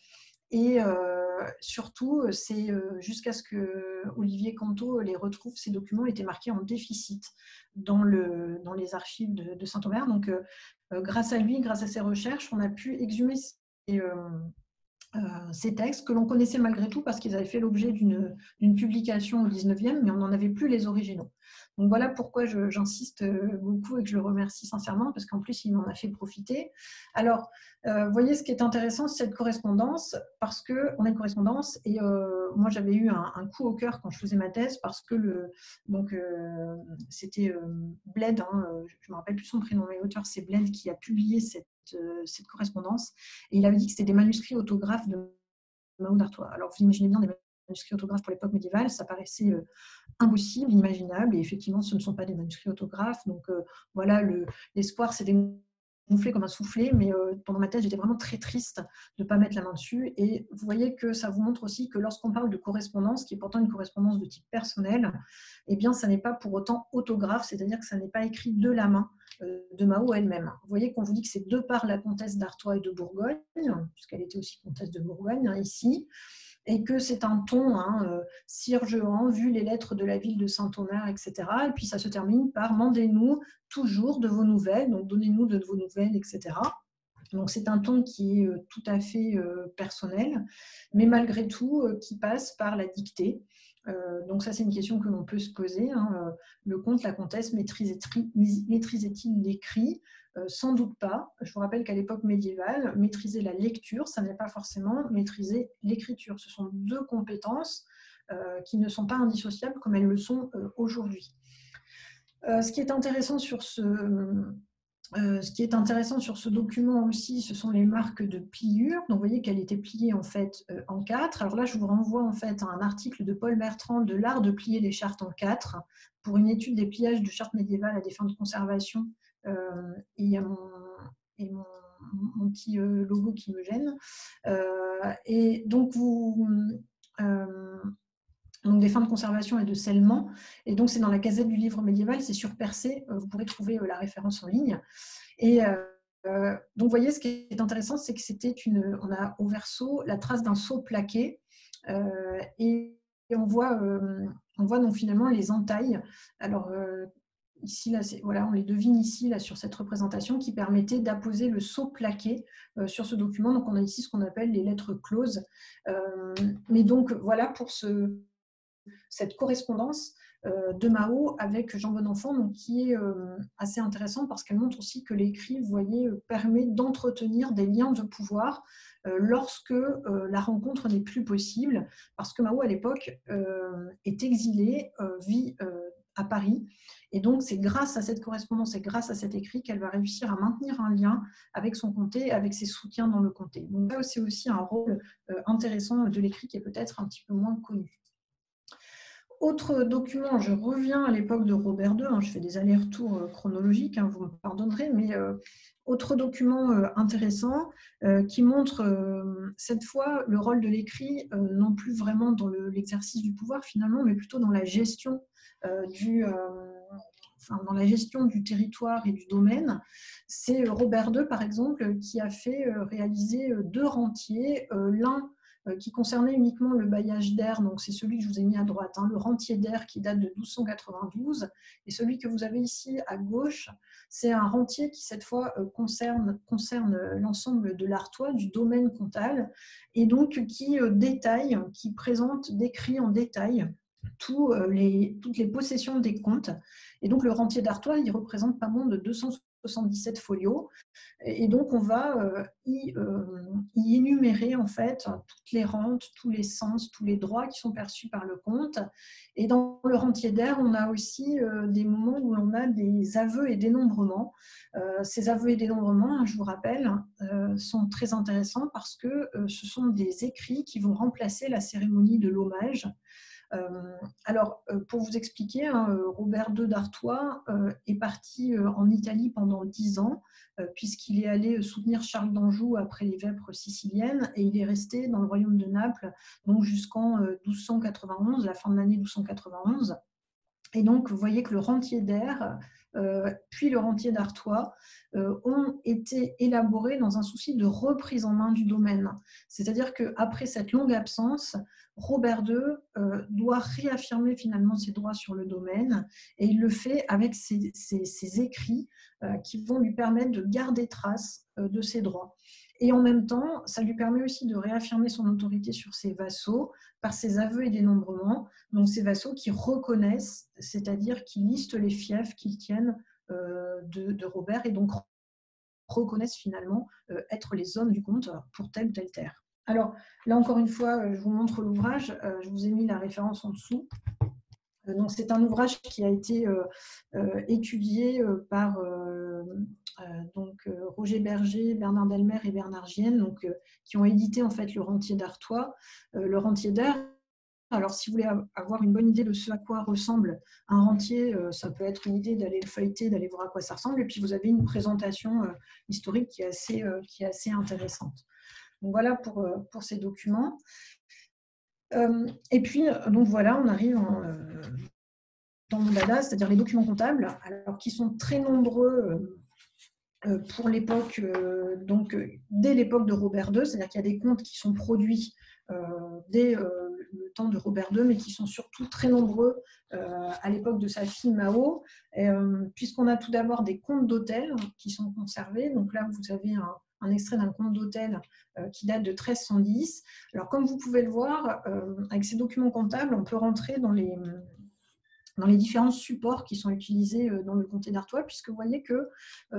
Et euh, surtout, c'est euh, jusqu'à ce que Olivier Canto les retrouve, ces documents étaient marqués en déficit dans, le, dans les archives de, Saint-Omer. Donc, euh, grâce à lui, grâce à ses recherches, on a pu exhumer ces, ces textes que l'on connaissait malgré tout parce qu'ils avaient fait l'objet d'une publication au 19e, mais on n'en avait plus les originaux. Donc voilà pourquoi j'insiste beaucoup et que je le remercie sincèrement, parce qu'en plus, il m'en a fait profiter. Alors, euh, voyez, ce qui est intéressant, c'est cette correspondance, parce qu'on a une correspondance, et euh, moi, j'avais eu un, coup au cœur quand je faisais ma thèse, parce que le, donc euh, c'était Bled, hein, je me rappelle plus son prénom, mais l'auteur, c'est Bled qui a publié cette, cette correspondance, et il avait dit que c'était des manuscrits autographes de Mao d'Artois. Alors, vous imaginez bien des manuscrits autographes pour l'époque médiévale, ça paraissait impossible, imaginable, et effectivement, ce ne sont pas des manuscrits autographes. Donc voilà, l'espoir s'est dégonflé comme un soufflet, mais pendant ma thèse, j'étais vraiment très triste de ne pas mettre la main dessus. Et vous voyez que ça vous montre aussi que lorsqu'on parle de correspondance, qui est pourtant une correspondance de type personnel, eh bien, ça n'est pas pour autant autographe, c'est-à-dire que ça n'est pas écrit de la main de Mao elle-même. Vous voyez qu'on vous dit que c'est de par la comtesse d'Artois et de Bourgogne, puisqu'elle était aussi comtesse de Bourgogne hein, ici, et que c'est un ton hein, euh, vu les lettres de la ville de Saint-Omer, etc. Et puis ça se termine par Mandez-nous toujours de vos nouvelles, donc donnez-nous de vos nouvelles, etc. Donc c'est un ton qui est euh, tout à fait euh, personnel, mais malgré tout qui passe par la dictée. Donc ça c'est une question que l'on peut se poser. Hein, le comte, la comtesse maîtrisait-il l'écrit? Euh, sans doute pas. Je vous rappelle qu'à l'époque médiévale, maîtriser la lecture, ça n'est pas forcément maîtriser l'écriture. Ce sont deux compétences euh, qui ne sont pas indissociables comme elles le sont euh, aujourd'hui. ce qui est intéressant sur ce, ce qui est intéressant sur ce document aussi, ce sont les marques de pliure. Donc, vous voyez qu'elle était pliée en fait en quatre. Alors là, je vous renvoie en fait à un article de Paul Bertrand de l'art de plier les chartes en quatre pour une étude des pliages de chartes médiévales à des fins de conservation euh, et il y a mon, mon, petit euh, logo qui me gêne. Euh, et donc, vous, donc des fins de conservation et de scellement. Et donc, c'est dans la Gazette du livre médiéval, c'est sur Percé, vous pourrez trouver la référence en ligne. Et donc, vous voyez, ce qui est intéressant, c'est que c'était une, on a au verso la trace d'un seau plaqué. et, on voit, on voit donc finalement les entailles. Alors, ici, là, voilà, on les devine ici là, sur cette représentation qui permettait d'apposer le sceau plaqué euh, sur ce document. Donc on a ici ce qu'on appelle les lettres closes. Euh, mais donc voilà pour ce, cette correspondance euh, de Mao avec Jean Bonenfant, donc, qui est assez intéressant parce qu'elle montre aussi que l'écrit, voyez, permet d'entretenir des liens de pouvoir lorsque la rencontre n'est plus possible, parce que Mao à l'époque est exilé, vit à Paris. Et donc, c'est grâce à cette correspondance et grâce à cet écrit qu'elle va réussir à maintenir un lien avec son comté, avec ses soutiens dans le comté. Donc, c'est aussi un rôle euh, intéressant de l'écrit qui est peut-être un petit peu moins connu. Autre document, je reviens à l'époque de Robert II, hein, je fais des allers-retours euh, chronologiques, hein, vous me pardonnerez, mais euh, autre document intéressant qui montre cette fois le rôle de l'écrit, non plus vraiment dans l'exercice du pouvoir finalement, mais plutôt dans la gestion euh, du, euh, dans la gestion du territoire et du domaine, c'est Robert II, par exemple, qui a fait euh, réaliser deux rentiers. L'un qui concernait uniquement le bailliage d'air, donc c'est celui que je vous ai mis à droite, hein, le rentier d'air qui date de 1292, et celui que vous avez ici à gauche, c'est un rentier qui cette fois concerne, concerne l'ensemble de l'Artois, du domaine comtal, et donc qui détaille, qui présente, décrit en détail euh, toutes les possessions des comtes. Et donc le rentier d'Artois, il représente pas moins de 260 77 folios. Et donc, on va euh, euh, y, énumérer en fait toutes les rentes, tous les sens, tous les droits qui sont perçus par le compte. Et dans le rentier d'air, on a aussi euh, des moments où on a des aveux et dénombrements. ces aveux et dénombrements, je vous rappelle, sont très intéressants parce que ce sont des écrits qui vont remplacer la cérémonie de l'hommage. Euh, alors, euh, pour vous expliquer, hein, euh, Robert II d'Artois est parti en Italie pendant dix ans, puisqu'il est allé soutenir Charles d'Anjou après les vêpres siciliennes, et il est resté dans le royaume de Naples donc jusqu'en 1291, la fin de l'année 1291. Et donc, vous voyez que le rentier d'air, puis le rentier d'Artois, ont été élaborés dans un souci de reprise en main du domaine. C'est-à-dire qu'après cette longue absence, Robert II euh, doit réaffirmer finalement ses droits sur le domaine et il le fait avec ses, écrits euh, qui vont lui permettre de garder trace euh, de ses droits. Et en même temps, ça lui permet aussi de réaffirmer son autorité sur ses vassaux par ses aveux et dénombrements. Donc ces vassaux qui reconnaissent, c'est-à-dire qui listent les fiefs qu'ils tiennent de, de, Robert et donc reconnaissent finalement être les hommes du comte pour telle ou telle terre. Alors là encore une fois, euh, je vous montre l'ouvrage. Euh, je vous ai mis la référence en dessous. Euh, donc c'est un ouvrage qui a été étudié par donc Roger Berger, Bernard Delmer et Bernard Gienne, donc qui ont édité en fait le Rentier d'Artois. le Rentier d'Air. Alors, si vous voulez avoir une bonne idée de ce à quoi ressemble un rentier, ça peut être une idée d'aller le feuilleter, d'aller voir à quoi ça ressemble. Et puis, vous avez une présentation historique qui est assez, qui est assez intéressante. Donc voilà pour, euh, pour ces documents. Euh, et puis, donc voilà, on arrive euh, dans le dada, c'est-à-dire les documents comptables, alors qui sont très nombreux pour l'époque, donc dès l'époque de Robert II, c'est-à-dire qu'il y a des comptes qui sont produits dès le temps de Robert II, mais qui sont surtout très nombreux à l'époque de sa fille Mao, puisqu'on a tout d'abord des comptes d'hôtel qui sont conservés. Donc là, vous avez un extrait d'un compte d'hôtel euh, qui date de 1310. Alors, comme vous pouvez le voir, euh, avec ces documents comptables, on peut rentrer dans les, dans les différents supports qui sont utilisés euh, dans le comté d'Artois, puisque vous voyez que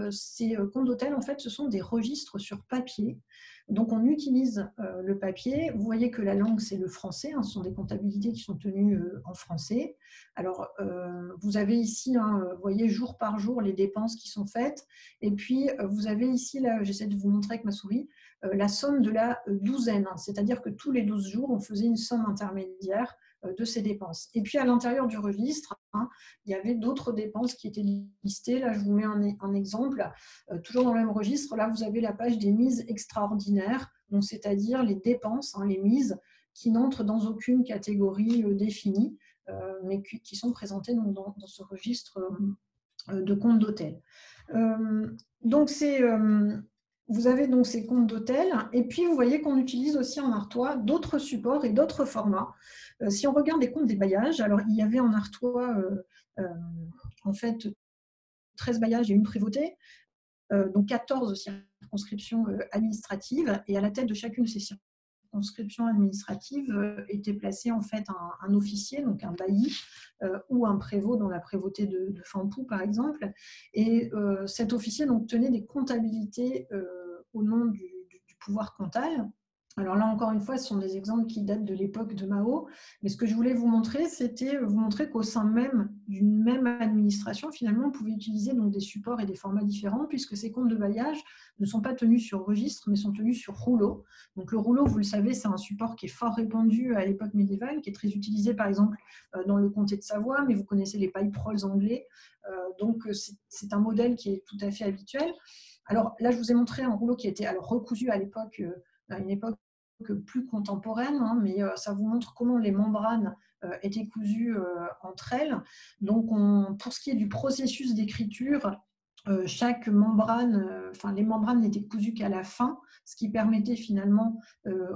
ces comptes d'hôtel, en fait, ce sont des registres sur papier. Donc, on utilise le papier. Vous voyez que la langue, c'est le français. Hein. ce sont des comptabilités qui sont tenues en français. Alors, vous avez ici, hein, vous voyez, jour par jour, les dépenses qui sont faites. Et puis, vous avez ici, là, j'essaie de vous montrer avec ma souris, la somme de la douzaine. Hein. C'est-à-dire que tous les 12 jours, on faisait une somme intermédiaire euh, de ces dépenses. Et puis à l'intérieur du registre, hein, il y avait d'autres dépenses qui étaient listées. Là, je vous mets un, exemple. Euh, toujours dans le même registre, là, vous avez la page des mises extraordinaires, c'est-à-dire les dépenses, hein, les mises qui n'entrent dans aucune catégorie euh, définie, mais qui, sont présentées dans, dans, ce registre de comptes d'hôtel. donc, c'est vous avez donc ces comptes d'hôtel et puis vous voyez qu'on utilise aussi en Artois d'autres supports et d'autres formats. Euh, si on regarde les comptes des bailliages, alors il y avait en Artois euh, euh, en fait 13 bailliages et une prévôté, donc 14 circonscriptions administratives et à la tête de chacune de ces circonscriptions administratives était placé en fait un, officier, donc un bailli ou un prévôt dans la prévôté de, de Fampou par exemple. Et cet officier donc tenait des comptabilités au nom du, pouvoir comptable. Alors là, encore une fois, ce sont des exemples qui datent de l'époque de Mao. Mais ce que je voulais vous montrer, c'était vous montrer qu'au sein même d'une même administration, finalement, on pouvait utiliser donc des supports et des formats différents, puisque ces comptes de bailliage ne sont pas tenus sur registre, mais sont tenus sur rouleau. Donc le rouleau, vous le savez, c'est un support qui est fort répandu à l'époque médiévale, qui est très utilisé, par exemple, euh, dans le comté de Savoie, mais vous connaissez les pipe rolls anglais. Euh, donc c'est un modèle qui est tout à fait habituel. Alors là, je vous ai montré un rouleau qui était alors recousu à l'époque, euh, à une époque plus contemporaine, hein, mais euh, ça vous montre comment les membranes euh, étaient cousues entre elles. Donc, pour ce qui est du processus d'écriture, chaque membrane, enfin les membranes n'étaient cousues qu'à la fin, ce qui permettait finalement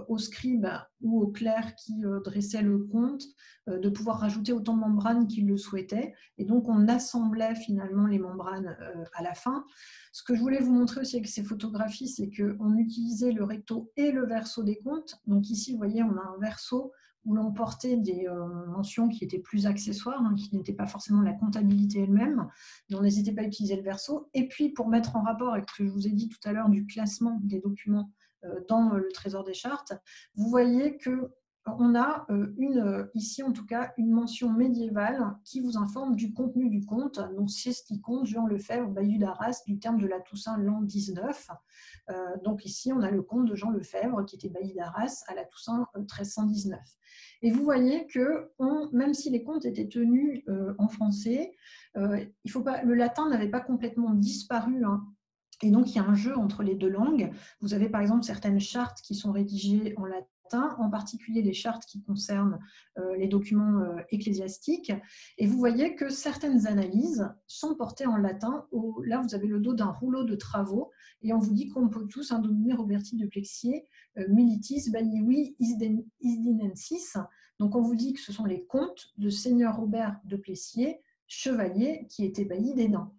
au scribe ou au clerc qui dressait le compte de pouvoir rajouter autant de membranes qu'il le souhaitait. Et donc on assemblait finalement les membranes à la fin. Ce que je voulais vous montrer aussi avec ces photographies, c'est qu'on utilisait le recto et le verso des comptes. Donc ici, vous voyez, on a un verso où l'on portait des mentions qui étaient plus accessoires, hein, qui n'étaient pas forcément la comptabilité elle-même, dont n'hésitez pas à utiliser le verso. Et puis, pour mettre en rapport avec ce que je vous ai dit tout à l'heure du classement des documents dans le Trésor des chartes, vous voyez que on a euh, une, euh, ici en tout cas une mention médiévale qui vous informe du contenu du compte. Donc c'est ce qui compte, Jean Lefebvre, Bayeux d'Arras, du terme de la Toussaint l'an 19. Euh, donc ici on a le compte de Jean Lefebvre qui était bailli d'Arras à la Toussaint 1319. Et vous voyez que même si les comptes étaient tenus en français, il faut pas, le latin n'avait pas complètement disparu hein. Et donc, il y a un jeu entre les deux langues. Vous avez par exemple certaines chartes qui sont rédigées en latin en particulier les chartes qui concernent euh, les documents euh, ecclésiastiques. Et vous voyez que certaines analyses sont portées en latin. Là, vous avez le dos d'un rouleau de travaux et on vous dit qu'on peut tous indominer Roberti de Plexier, euh, Militis, Baliwi, Isdinensis. Donc, on vous dit que ce sont les contes de Seigneur Robert de Plessier, chevalier, qui était bailli des dents.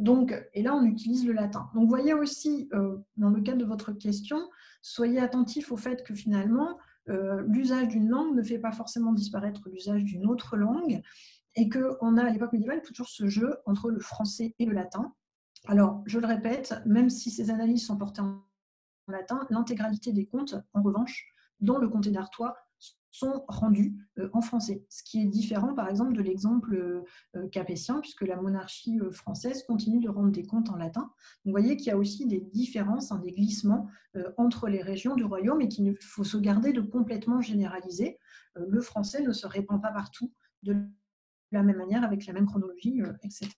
donc, et là, on utilise le latin. Donc, vous voyez aussi, dans le cadre de votre question, soyez attentifs au fait que finalement, euh, l'usage d'une langue ne fait pas forcément disparaître l'usage d'une autre langue et qu'on a à l'époque médiévale toujours ce jeu entre le français et le latin. Alors, je le répète, même si ces analyses sont portées en latin, l'intégralité des contes, en revanche, dans le comté d'Artois, sont rendus euh, en français, ce qui est différent par exemple de l'exemple euh, euh, capétien, puisque la monarchie française continue de rendre des comptes en latin. vous voyez qu'il y a aussi des différences, des glissements entre les régions du royaume et qu'il faut se garder de complètement généraliser. Le français ne se répand pas partout de la même manière, avec la même chronologie, etc.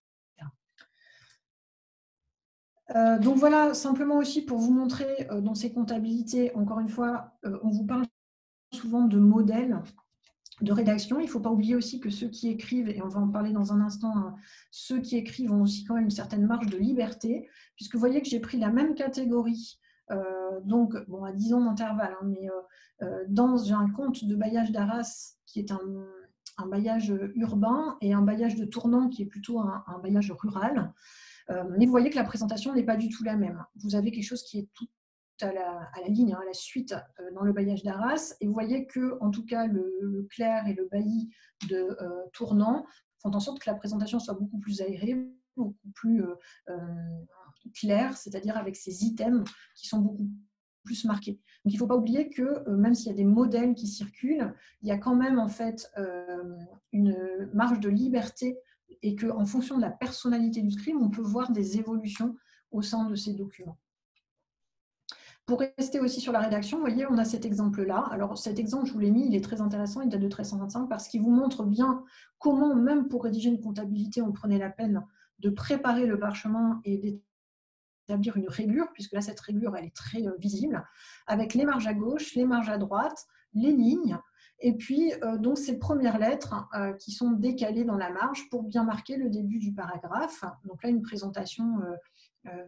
donc voilà, simplement aussi pour vous montrer dans ces comptabilités, encore une fois, on vous parle souvent de modèles de rédaction. Il ne faut pas oublier aussi que ceux qui écrivent, et on va en parler dans un instant, hein, ceux qui écrivent ont aussi quand même une certaine marge de liberté, puisque vous voyez que j'ai pris la même catégorie, euh, donc bon, à 10 ans d'intervalle, hein, mais euh, euh, dans un compte de bailliage d'Arras qui est un, un, bailliage urbain et un bailliage de tournant qui est plutôt un, un bailliage rural. mais vous voyez que la présentation n'est pas du tout la même. Vous avez quelque chose qui est tout à la, ligne, hein, à la suite euh, dans le bailliage d'Arras. Et vous voyez que, en tout cas, le, clair et le bailli de euh, tournant font en sorte que la présentation soit beaucoup plus aérée, beaucoup plus euh, claire, c'est-à-dire avec ces items qui sont beaucoup plus marqués. Donc il ne faut pas oublier que même s'il y a des modèles qui circulent, il y a quand même en fait une marge de liberté et qu'en fonction de la personnalité du scribe, on peut voir des évolutions au sein de ces documents. Pour rester aussi sur la rédaction, vous voyez, on a cet exemple-là. Alors cet exemple, je vous l'ai mis, il est très intéressant, il date de 1325 parce qu'il vous montre bien comment, même pour rédiger une comptabilité, on prenait la peine de préparer le parchemin et d'établir une régure, puisque là, cette régure, elle est très euh, visible, avec les marges à gauche, les marges à droite, les lignes, et puis, euh, donc, ces premières lettres euh, qui sont décalées dans la marge pour bien marquer le début du paragraphe. Donc là, une présentation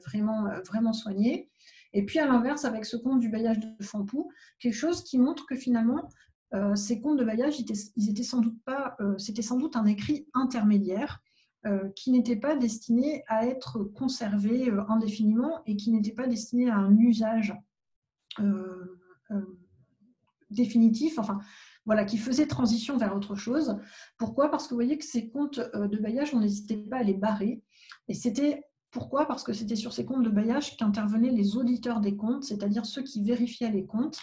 vraiment, vraiment soignée. Et puis à l'inverse, avec ce compte du bailliage de Champou, quelque chose qui montre que finalement, euh, ces comptes de bailliage, euh, c'était sans doute un écrit intermédiaire euh, qui n'était pas destiné à être conservé indéfiniment et qui n'était pas destiné à un usage définitif. Enfin, voilà, qui faisait transition vers autre chose. Pourquoi? Parce que vous voyez que ces comptes de bailliage, on n'hésitait pas à les barrer. Et c'était pourquoi? Parce que c'était sur ces comptes de bailliage qu'intervenaient les auditeurs des comptes, c'est-à-dire ceux qui vérifiaient les comptes.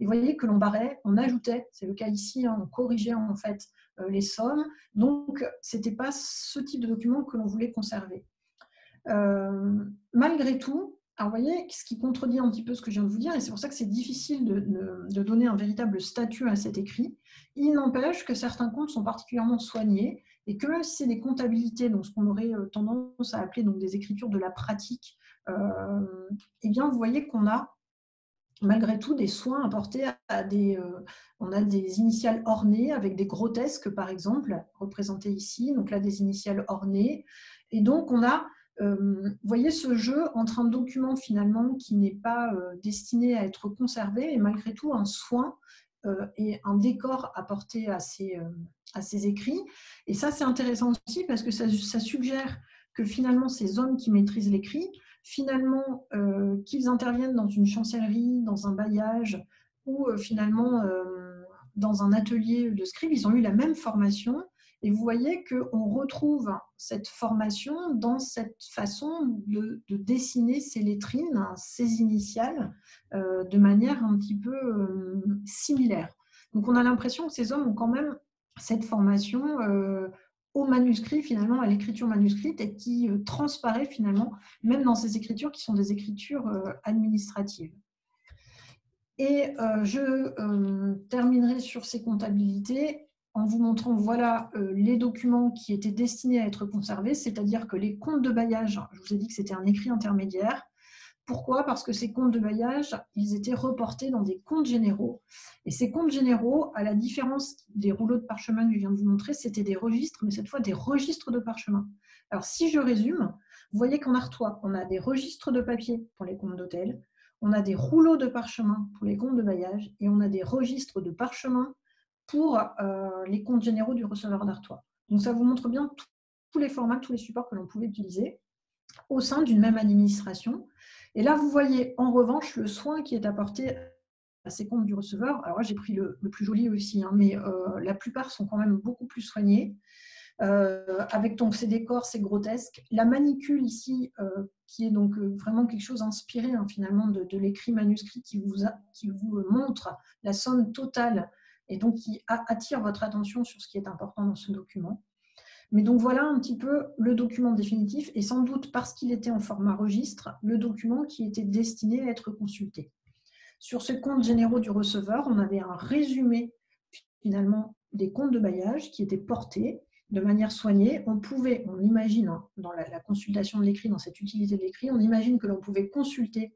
Et vous voyez que l'on barrait, on ajoutait, c'est le cas ici, hein, on corrigeait en fait euh, les sommes. Donc, ce n'était pas ce type de document que l'on voulait conserver. Euh, malgré tout, alors vous voyez, ce qui contredit un petit peu ce que je viens de vous dire, et c'est pour ça que c'est difficile de, de, donner un véritable statut à cet écrit, il n'empêche que certains comptes sont particulièrement soignés et que si c'est des comptabilités, donc ce qu'on aurait euh, tendance à appeler donc des écritures de la pratique, euh, eh bien vous voyez qu'on a malgré tout des soins apportés à des, euh, on a des initiales ornées avec des grotesques par exemple représentées ici, donc là des initiales ornées, et donc on a vous voyez ce jeu entre un document finalement qui n'est pas destiné à être conservé et malgré tout un soin et un décor apporté à ces, à ces écrits. Et ça, c'est intéressant aussi parce que ça, suggère que finalement, ces hommes qui maîtrisent l'écrit, finalement, euh, qu'ils interviennent dans une chancellerie, dans un bailliage, ou euh, finalement, euh, dans un atelier de scribe, ils ont eu la même formation. Et vous voyez qu'on retrouve cette formation dans cette façon de, dessiner ces lettrines, ces initiales, euh, de manière un petit peu euh, similaire. Donc on a l'impression que ces hommes ont quand même cette formation euh, au manuscrit, finalement, à l'écriture manuscrite, et qui transparaît finalement, même dans ces écritures qui sont des écritures administratives. Et je terminerai sur ces comptabilités en vous montrant voilà euh, les documents qui étaient destinés à être conservés, c'est-à-dire que les comptes de bailliage, je vous ai dit que c'était un écrit intermédiaire. Pourquoi? Parce que ces comptes de bailliage, ils étaient reportés dans des comptes généraux. Et ces comptes généraux, à la différence des rouleaux de parchemin que je viens de vous montrer, c'était des registres, mais cette fois des registres de parchemin. Alors si je résume, vous voyez qu'en Artois, on a des registres de papier pour les comptes d'hôtel, on a des rouleaux de parchemin pour les comptes de bailliage et on a des registres de parchemin pour euh, les comptes généraux du receveur d'Artois. Donc ça vous montre bien tous les formats, tous les supports que l'on pouvait utiliser au sein d'une même administration. Et là, vous voyez en revanche le soin qui est apporté à ces comptes du receveur. Alors là, j'ai pris le, plus joli aussi, hein, mais euh, la plupart sont quand même beaucoup plus soignés. Euh, avec donc ces décors, c'est grotesque. La manicule ici, qui est donc vraiment quelque chose inspiré hein, finalement de, l'écrit manuscrit qui vous, qui vous montre la somme totale et donc qui attire votre attention sur ce qui est important dans ce document. Mais donc voilà un petit peu le document définitif et sans doute parce qu'il était en format registre, le document qui était destiné à être consulté. Sur ce compte généraux du receveur, on avait un résumé finalement des comptes de bailliage qui étaient portés de manière soignée. On pouvait, on imagine, hein, dans la, consultation de l'écrit, dans cette utilité de l'écrit, on imagine que l'on pouvait consulter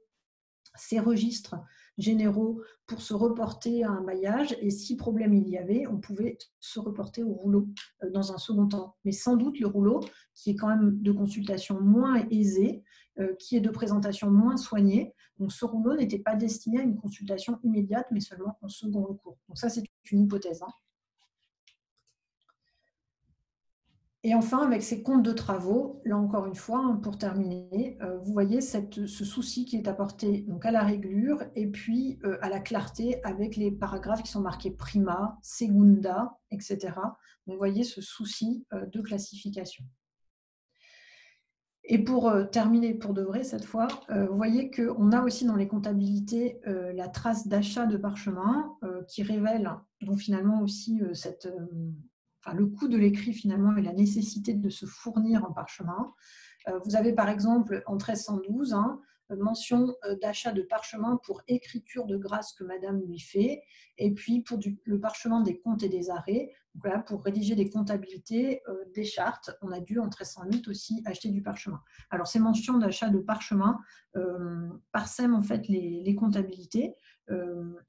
ces registres généraux pour se reporter à un maillage et si problème il y avait, on pouvait se reporter au rouleau euh, dans un second temps. Mais sans doute le rouleau, qui est quand même de consultation moins aisée, euh, qui est de présentation moins soignée, donc ce rouleau n'était pas destiné à une consultation immédiate, mais seulement en second recours. Donc ça, c'est une hypothèse. Hein. Et enfin, avec ces comptes de travaux, là encore une fois, hein, pour terminer, euh, vous voyez ce souci qui est apporté donc à la réglure et puis euh, à la clarté avec les paragraphes qui sont marqués prima, segunda, etc. Vous voyez ce souci euh, de classification. Et pour terminer pour de vrai cette fois, vous voyez qu'on a aussi dans les comptabilités la trace d'achat de parchemin qui révèle donc finalement aussi cette le coût de l'écrit finalement et la nécessité de se fournir en parchemin. Euh, vous avez par exemple en 1312 hein, mention euh, d'achat de parchemin pour écriture de grâce que madame lui fait, et puis pour le parchemin des comptes et des arrêts, pour rédiger des comptabilités, euh, des chartes, on a dû en 1308 aussi acheter du parchemin. Alors ces mentions d'achat de parchemin parsèment en fait les comptabilités.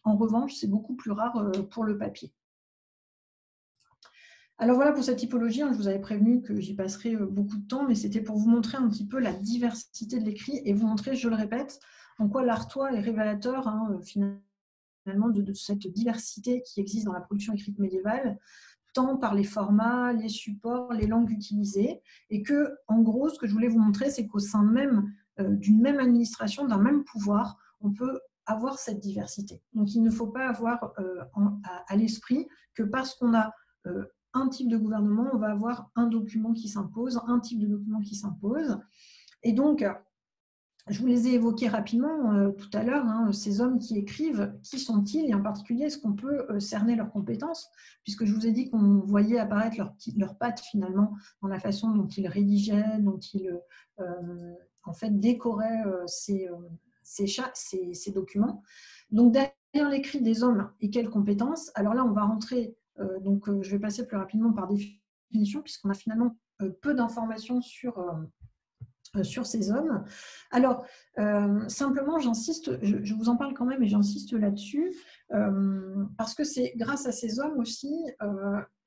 en revanche, c'est beaucoup plus rare pour le papier. Alors voilà pour cette typologie, hein, je vous avais prévenu que j'y passerai euh, beaucoup de temps, mais c'était pour vous montrer un petit peu la diversité de l'écrit et vous montrer, je le répète, en quoi l'artois est révélateur hein, euh, finalement de, cette diversité qui existe dans la production écrite médiévale, tant par les formats, les supports, les langues utilisées, et que, en gros, ce que je voulais vous montrer, c'est qu'au sein même euh, d'une même administration, d'un même pouvoir, on peut avoir cette diversité. Donc il ne faut pas avoir à, l'esprit que parce qu'on a un type de gouvernement, on va avoir un document qui s'impose, un type de document qui s'impose. Et donc, je vous les ai évoqués rapidement euh, tout à l'heure, hein, ces hommes qui écrivent, qui sont-ils et en particulier, est-ce qu'on peut euh, cerner leurs compétences Puisque je vous ai dit qu'on voyait apparaître leurs leur pattes finalement dans la façon dont ils rédigeaient, dont ils euh, en fait décoraient ces, documents. Donc derrière l'écrit des hommes et quelles compétences Alors là, on va rentrer donc, euh, je vais passer plus rapidement par définition, puisqu'on a finalement euh, peu d'informations sur, sur ces hommes. Alors, simplement, j'insiste, je, vous en parle quand même et j'insiste là-dessus, parce que c'est grâce à ces hommes aussi,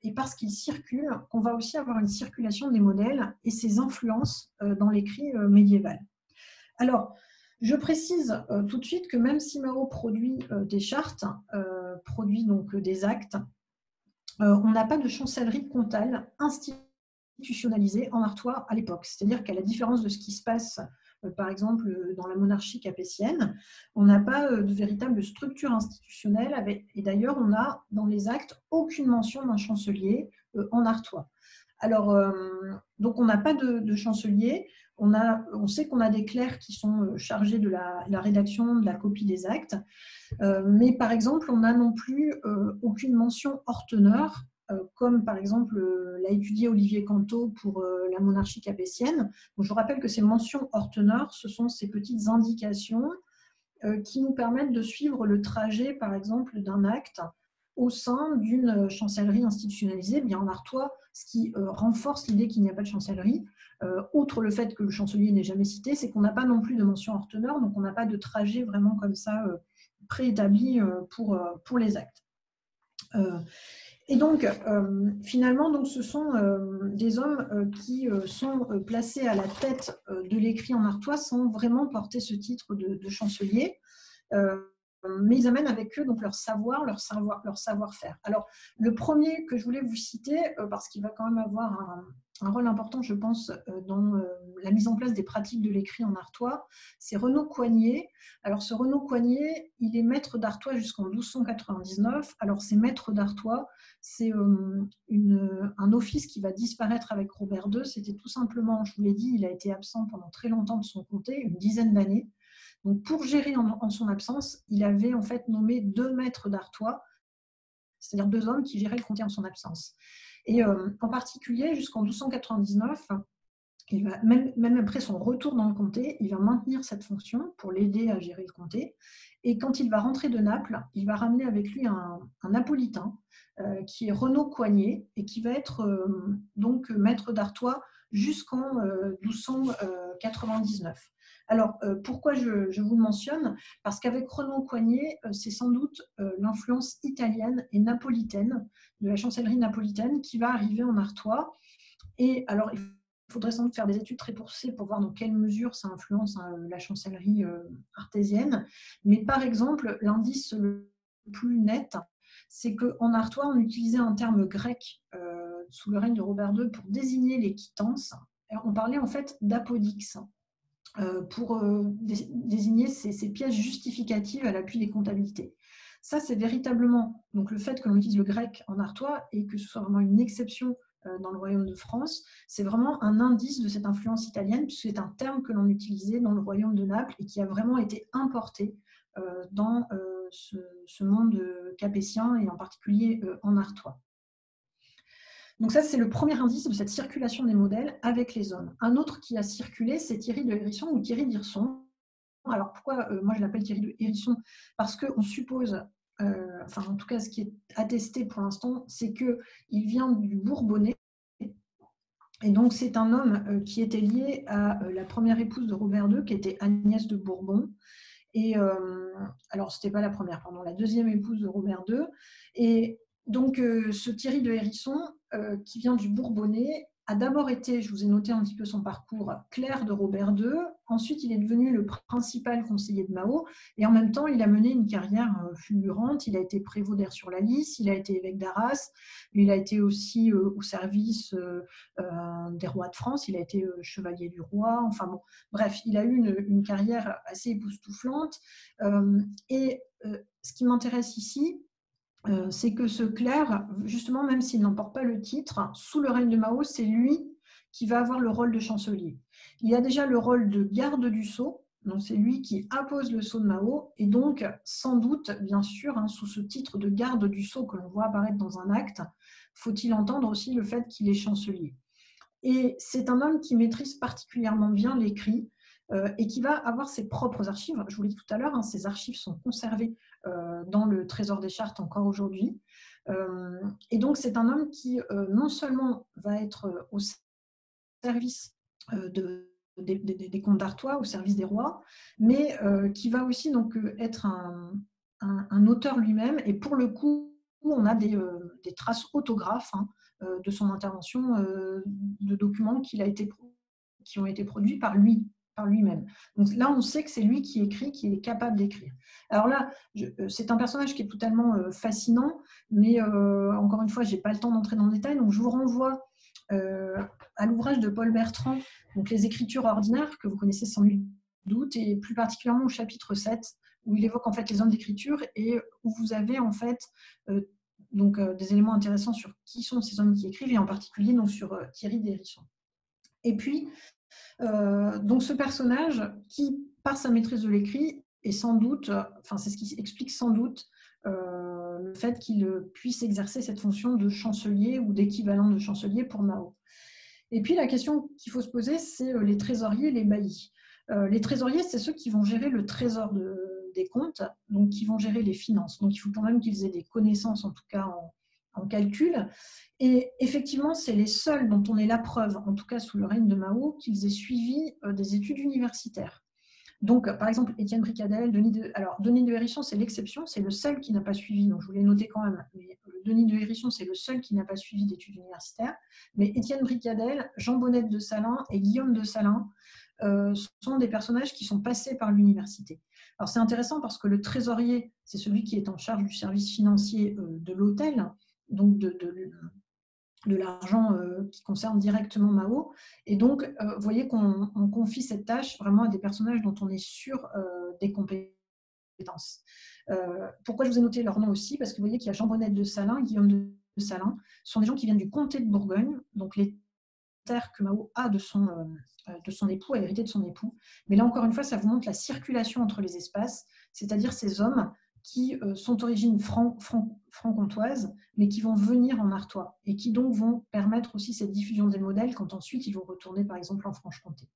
et parce qu'ils circulent, qu'on va aussi avoir une circulation des modèles et ses influences dans l'écrit médiéval. Alors, je précise tout de suite que même si Maro produit des chartes, produit donc des actes, euh, on n'a pas de chancellerie comtale institutionnalisée en Artois à l'époque. C'est-à-dire qu'à la différence de ce qui se passe par exemple dans la monarchie capétienne, on n'a pas de véritable structure institutionnelle. Et d'ailleurs, on n'a dans les actes aucune mention d'un chancelier en Artois. Alors, donc on n'a pas de, chancelier. On, a, on sait qu'on a des clercs qui sont chargés de la, rédaction, de la copie des actes. mais par exemple, on n'a non plus aucune mention hors teneur euh, comme par exemple euh, l'a étudié Olivier Canto pour euh, la monarchie capétienne. je vous rappelle que ces mentions hors teneur, ce sont ces petites indications qui nous permettent de suivre le trajet, par exemple, d'un acte au sein d'une chancellerie institutionnalisée. Bien en Artois, ce qui renforce l'idée qu'il n'y a pas de chancellerie, outre le fait que le chancelier n'est jamais cité, c'est qu'on n'a pas non plus de mention hors teneur, donc on n'a pas de trajet vraiment comme ça préétabli pour, pour les actes. Et donc, euh, finalement, donc, ce sont euh, des hommes euh, qui sont placés à la tête de l'écrit en artois sans vraiment porter ce titre de chancelier. Mais ils amènent avec eux donc leur savoir, leur savoir, leur savoir-faire. Alors, le premier que je voulais vous citer, parce qu'il va quand même avoir un, rôle important, je pense, euh, dans euh, la mise en place des pratiques de l'écrit en artois. C'est Renaud Coignet. Alors, ce Renaud Coignet, il est maître d'artois jusqu'en 1299. Alors, c'est maître d'artois, c'est euh, un office qui va disparaître avec Robert II. C'était tout simplement, je vous l'ai dit, il a été absent pendant très longtemps de son comté, une dizaine d'années. Donc, pour gérer en, son absence, il avait en fait nommé deux maîtres d'artois, c'est-à-dire deux hommes qui géraient le comté en son absence. Et euh, en particulier, jusqu'en 1299, il va, même, après son retour dans le comté, il va maintenir cette fonction pour l'aider à gérer le comté. Et quand il va rentrer de Naples, il va ramener avec lui un, napolitain euh, qui est Renaud Coignet et qui va être euh, donc maître d'Artois jusqu'en 1299. Alors, euh, pourquoi je, vous mentionne? Parce qu'avec Renaud Coignet, euh, c'est sans doute euh, l'influence italienne et napolitaine, de la chancellerie napolitaine, qui va arriver en Artois. Et alors, il faudrait sans doute faire des études très poussées pour voir dans quelle mesure ça influence hein, la chancellerie artésienne. Mais par exemple, l'indice le plus net, c'est qu'en Artois, on utilisait un terme grec sous le règne de Robert II pour désigner les quittances. On parlait en fait d'apodix. Euh, pour euh, désigner ces, pièces justificatives à l'appui des comptabilités. Ça, c'est véritablement donc le fait que l'on utilise le grec en artois et que ce soit vraiment une exception euh, dans le royaume de France, c'est vraiment un indice de cette influence italienne, puisque c'est un terme que l'on utilisait dans le royaume de Naples et qui a vraiment été importé dans ce, monde capétien et en particulier en artois. Donc ça, c'est le premier indice de cette circulation des modèles avec les hommes. Un autre qui a circulé, c'est Thierry de Hérisson ou Thierry d'Hirson. Alors pourquoi euh, moi je l'appelle Thierry de Hérisson? Parce qu'on suppose, euh, enfin en tout cas ce qui est attesté pour l'instant, c'est qu'il vient du Bourbonnais. Et donc c'est un homme euh, qui était lié à la première épouse de Robert II, qui était Agnès de Bourbon. Et alors, ce n'était pas la première, pardon, la deuxième épouse de Robert II. Et donc, ce Thierry de Hérisson, euh, qui vient du Bourbonnais, a d'abord été, je vous ai noté un petit peu son parcours, clerc de Robert II. Ensuite, il est devenu le principal conseiller de Mao. Et en même temps, il a mené une carrière euh, fulgurante. Il a été prévôt d'air sur la Lys, il a été évêque d'Arras, il a été aussi euh, au service des rois de France, il a été chevalier du roi. Enfin bon, bref, il a eu une, une carrière assez époustouflante. et ce qui m'intéresse ici, euh, c'est que ce clerc, justement, même s'il n'emporte pas le titre, sous le règne de Mao, c'est lui qui va avoir le rôle de chancelier. Il a déjà le rôle de garde du sceau, donc c'est lui qui appose le sceau de Mao, et donc sans doute, bien sûr, hein, sous ce titre de garde du sceau que l'on voit apparaître dans un acte, faut-il entendre aussi le fait qu'il est chancelier. Et c'est un homme qui maîtrise particulièrement bien l'écrit, et qui va avoir ses propres archives. Je vous l'ai dit tout à l'heure, hein, ces archives sont conservées euh, dans le Trésor des Chartes encore aujourd'hui. Euh, et donc, c'est un homme qui non seulement va être au service des, comptes d'Artois, au service des rois, mais qui va aussi donc être un, auteur lui-même. Et pour le coup, on a des, traces autographes hein, de son intervention, de documents qui ont été produits par lui par lui-même. Donc là, on sait que c'est lui qui écrit, qui est capable d'écrire. Alors là, euh, c'est un personnage qui est totalement euh, fascinant, mais euh, encore une fois, je n'ai pas le temps d'entrer dans le détail, donc je vous renvoie à l'ouvrage de Paul Bertrand, donc les écritures ordinaires, que vous connaissez sans doute, et plus particulièrement au chapitre 7, où il évoque en fait les hommes d'écriture et où vous avez en fait donc, des éléments intéressants sur qui sont ces hommes qui écrivent, et en particulier donc, sur Thierry Dérisson. Et puis, donc ce personnage qui, par sa maîtrise de l'écrit, est sans doute, enfin c'est ce qui explique sans doute euh, le fait qu'il puisse exercer cette fonction de chancelier ou d'équivalent de chancelier pour Mao. Et puis la question qu'il faut se poser, c'est euh, les trésoriers les baillis. Euh, les trésoriers, c'est ceux qui vont gérer le trésor des comptes, donc qui vont gérer les finances. Donc il faut quand même qu'ils aient des connaissances, en tout cas en, en calcul. Et effectivement, c'est les seuls dont on ait la preuve, en tout cas sous le règne de Mao, qu'ils aient suivi des études universitaires. Donc, par exemple, Étienne Bricadel, Denis de, alors Denis de Hérisson, c'est l'exception, c'est le seul qui n'a pas suivi, donc je voulais noter quand même, mais euh, Denis de Hérisson, c'est le seul qui n'a pas suivi d'études universitaires, mais Étienne Bricadel, Jean Bonnet de Salin et Guillaume de Salin euh, sont des personnages qui sont passés par l'université. Alors, c'est intéressant parce que le trésorier, c'est celui qui est en charge du service financier euh, de l'hôtel, donc de, de l'argent euh, qui concerne directement Mao. Et donc, euh, vous voyez qu'on confie cette tâche vraiment à des personnages dont on est sûr euh, des compétences. pourquoi je vous ai noté leur nom aussi? Parce que vous voyez qu'il y a Jean Bonnet de Salin, Guillaume de Salin. Ce sont des gens qui viennent du comté de Bourgogne, donc les terres que Mao a de son, de son époux, a hérité de son époux. Mais là, encore une fois, ça vous montre la circulation entre les espaces, c'est-à-dire ces hommes qui euh, sont d'origine franc-comtoise, mais qui vont venir en Artois et qui donc vont permettre aussi cette diffusion des modèles quand ensuite ils vont retourner par exemple en Franche-Comté.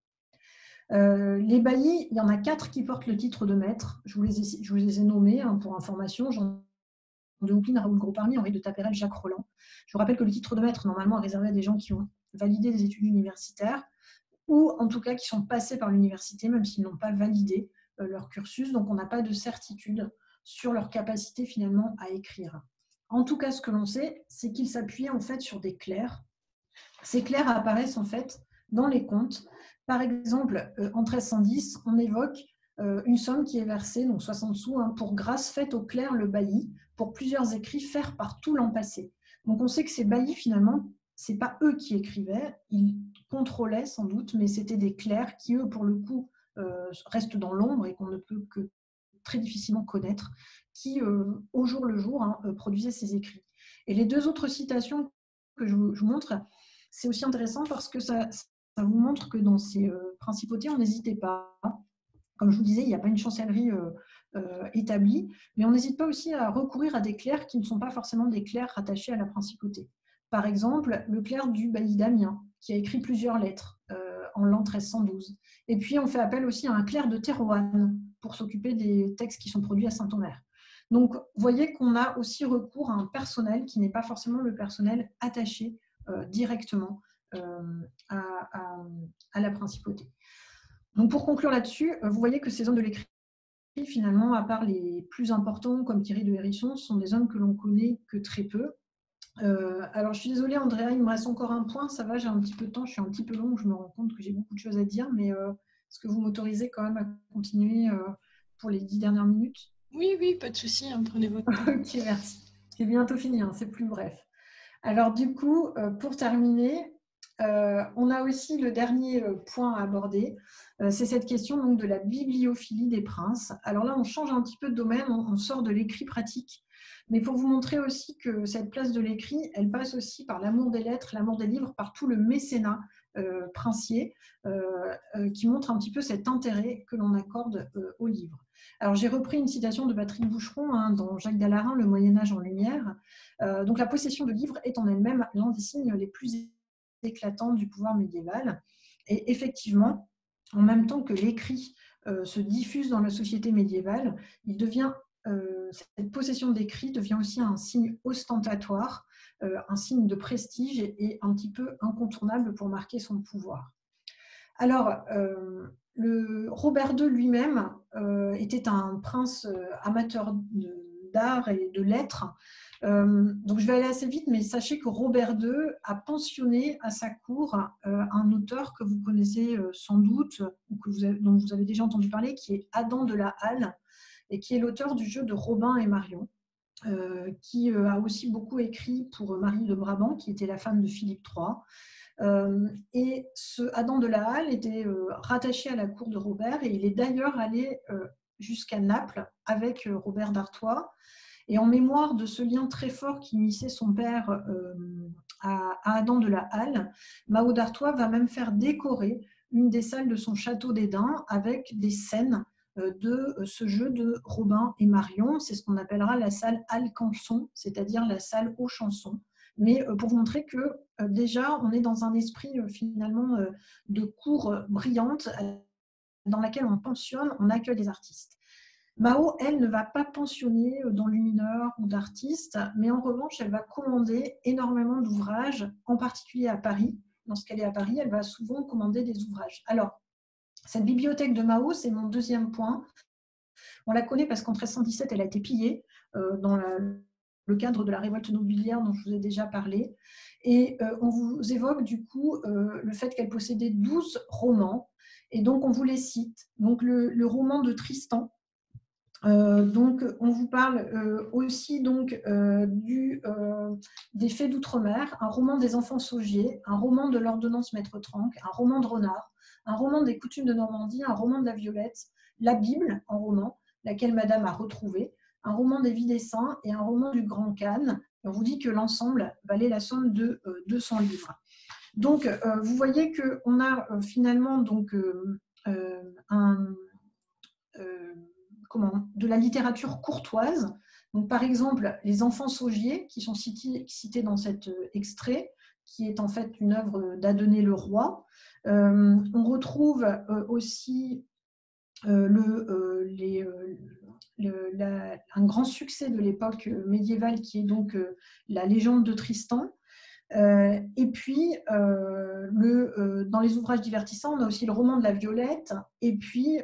Euh, les baillis, il y en a quatre qui portent le titre de maître. Je vous les ai, nommés hein, pour information. Jean de Houplin, Raoul Gros-Parmi, Henri de Taperel, Jacques Roland. Je vous rappelle que le titre de maître, normalement, est réservé à des gens qui ont validé des études universitaires ou en tout cas qui sont passés par l'université, même s'ils n'ont pas validé euh, leur cursus. Donc, on n'a pas de certitude sur leur capacité finalement à écrire. En tout cas, ce que l'on sait, c'est qu'ils s'appuyaient en fait sur des clercs. Ces clercs apparaissent en fait dans les comptes. Par exemple, euh, en 1310, on évoque euh, une somme qui est versée, donc 60 sous, hein, pour grâce faite au clerc le bailli, pour plusieurs écrits faire par tout l'an passé. Donc on sait que ces baillis, finalement, ce n'est pas eux qui écrivaient, ils contrôlaient sans doute, mais c'était des clercs qui, eux, pour le coup, euh, restent dans l'ombre et qu'on ne peut que très difficilement connaître, qui, euh, au jour le jour, hein, euh, produisait ces écrits. Et les deux autres citations que je vous, montre, c'est aussi intéressant parce que ça, vous montre que dans ces euh, principautés, on n'hésitait pas. Comme je vous disais, il n'y a pas une chancellerie établie, mais on n'hésite pas aussi à recourir à des clercs qui ne sont pas forcément des clercs rattachés à la principauté. Par exemple, le clerc du bailli d'Amiens, qui a écrit plusieurs lettres en l'an 1312. Et puis, on fait appel aussi à un clerc de Thérouanne, pour s'occuper des textes qui sont produits à Saint-Omer. Donc, vous voyez qu'on a aussi recours à un personnel qui n'est pas forcément le personnel attaché euh, directement euh, à, la principauté. Donc, pour conclure là-dessus, euh, vous voyez que ces hommes de l'écrit, finalement, à part les plus importants comme Thierry de Hérisson, sont des hommes que l'on connaît que très peu. alors, je suis désolée, Andrea, il me reste encore un point. Ça va, j'ai un petit peu de temps, je suis un petit peu longue, je me rends compte que j'ai beaucoup de choses à dire, mais est-ce que vous m'autorisez quand même à continuer euh, pour les dix dernières minutes? Oui, oui, pas de souci, hein, prenez votre temps. ok, merci. C'est bientôt fini, hein, c'est plus bref. Alors du coup, euh, pour terminer, euh, on a aussi le dernier point à aborder, c'est cette question donc, de la bibliophilie des princes. Alors là, on change un petit peu de domaine, on, sort de l'écrit pratique, mais pour vous montrer aussi que cette place de l'écrit, elle passe aussi par l'amour des lettres, l'amour des livres, par tout le mécénat princier euh, euh, qui montre un petit peu cet intérêt que l'on accorde au livre. Alors j'ai repris une citation de Patrick Boucheron hein, dans Jacques Dallarin, Le Moyen Âge en lumière. donc la possession de livres est en elle-même l'un des signes les plus éclatants du pouvoir médiéval. Et effectivement, en même temps que l'écrit se diffuse dans la société médiévale, il devient, cette possession d'écrit devient aussi un signe ostentatoire euh, un signe de prestige et, un petit peu incontournable pour marquer son pouvoir. Alors, euh, Robert II lui-même euh, était un prince amateur d'art et de lettres. donc, je vais aller assez vite, mais sachez que Robert II a pensionné à sa cour un auteur que vous connaissez sans doute, ou dont vous avez déjà entendu parler, qui est Adam de la Halle, et qui est l'auteur du jeu de Robin et Marion. Euh, qui euh, a aussi beaucoup écrit pour Marie de Brabant, qui était la femme de Philippe III. et ce Adam de la Halle était rattaché à la cour de Robert et il est d'ailleurs allé jusqu'à Naples avec Robert d'Artois. Et en mémoire de ce lien très fort qui unissait son père à, Adam de la Halle, Mao d'Artois va même faire décorer une des salles de son château d'Édin avec des scènes euh, de euh, ce jeu de Robin et Marion. C'est ce qu'on appellera la salle Alcançon, c'est-à-dire la salle aux chansons. Mais euh, pour montrer que déjà, on est dans un esprit finalement de cours brillante dans laquelle on pensionne, on accueille des artistes. Mao, elle, ne va pas pensionner dans mineur ou d'artistes, mais en revanche, elle va commander énormément d'ouvrages, en particulier à Paris. Lorsqu'elle est à Paris, elle va souvent commander des ouvrages. Alors, cette bibliothèque de Mao, c'est mon deuxième point. On la connaît parce qu'en 1317, elle a été pillée euh, dans le cadre de la révolte nobiliaire dont je vous ai déjà parlé. Et euh, on vous évoque du coup euh, le fait qu'elle possédait 12 romans. Et donc, on vous les cite. Donc, le roman de Tristan, euh, donc, on vous parle euh, aussi donc euh, du, des faits d'outre-mer, un roman des enfants saugiers, un roman de l'ordonnance Maître Tranque, un roman de Renard, un roman des coutumes de Normandie, un roman de la Violette, la Bible en roman, laquelle Madame a retrouvé, un roman des Vies des Saints et un roman du Grand Cannes. On vous dit que l'ensemble valait la somme de 200 livres. Donc, vous voyez qu'on a finalement donc un comment, de la littérature courtoise. Donc, par exemple, les enfants saugiers, qui sont cités, dans cet euh, extrait, qui est en fait une œuvre d'Adené le Roi. Euh, on retrouve euh, aussi le, les, un grand succès de l'époque médiévale qui est donc la légende de Tristan. Et puis, le, dans les ouvrages divertissants, on a aussi le roman de la Violette et puis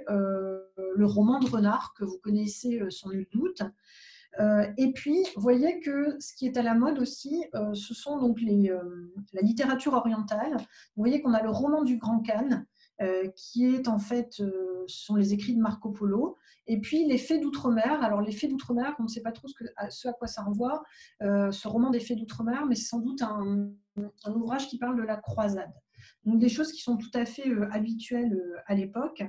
le roman de Renard, que vous connaissez euh, sans nul doute. Euh, et puis, voyez que ce qui est à la mode aussi, euh, ce sont donc les, la littérature orientale. Vous voyez qu'on a le roman du Grand Khan, qui est en fait, ce sont les écrits de Marco Polo. Et puis, les faits d'outre-mer. Alors, les faits d'outre-mer, on ne sait pas trop ce, à, quoi ça renvoie, ce roman des faits d'outre-mer, mais c'est sans doute un, ouvrage qui parle de la croisade. Donc, des choses qui sont tout à fait habituelles à l'époque.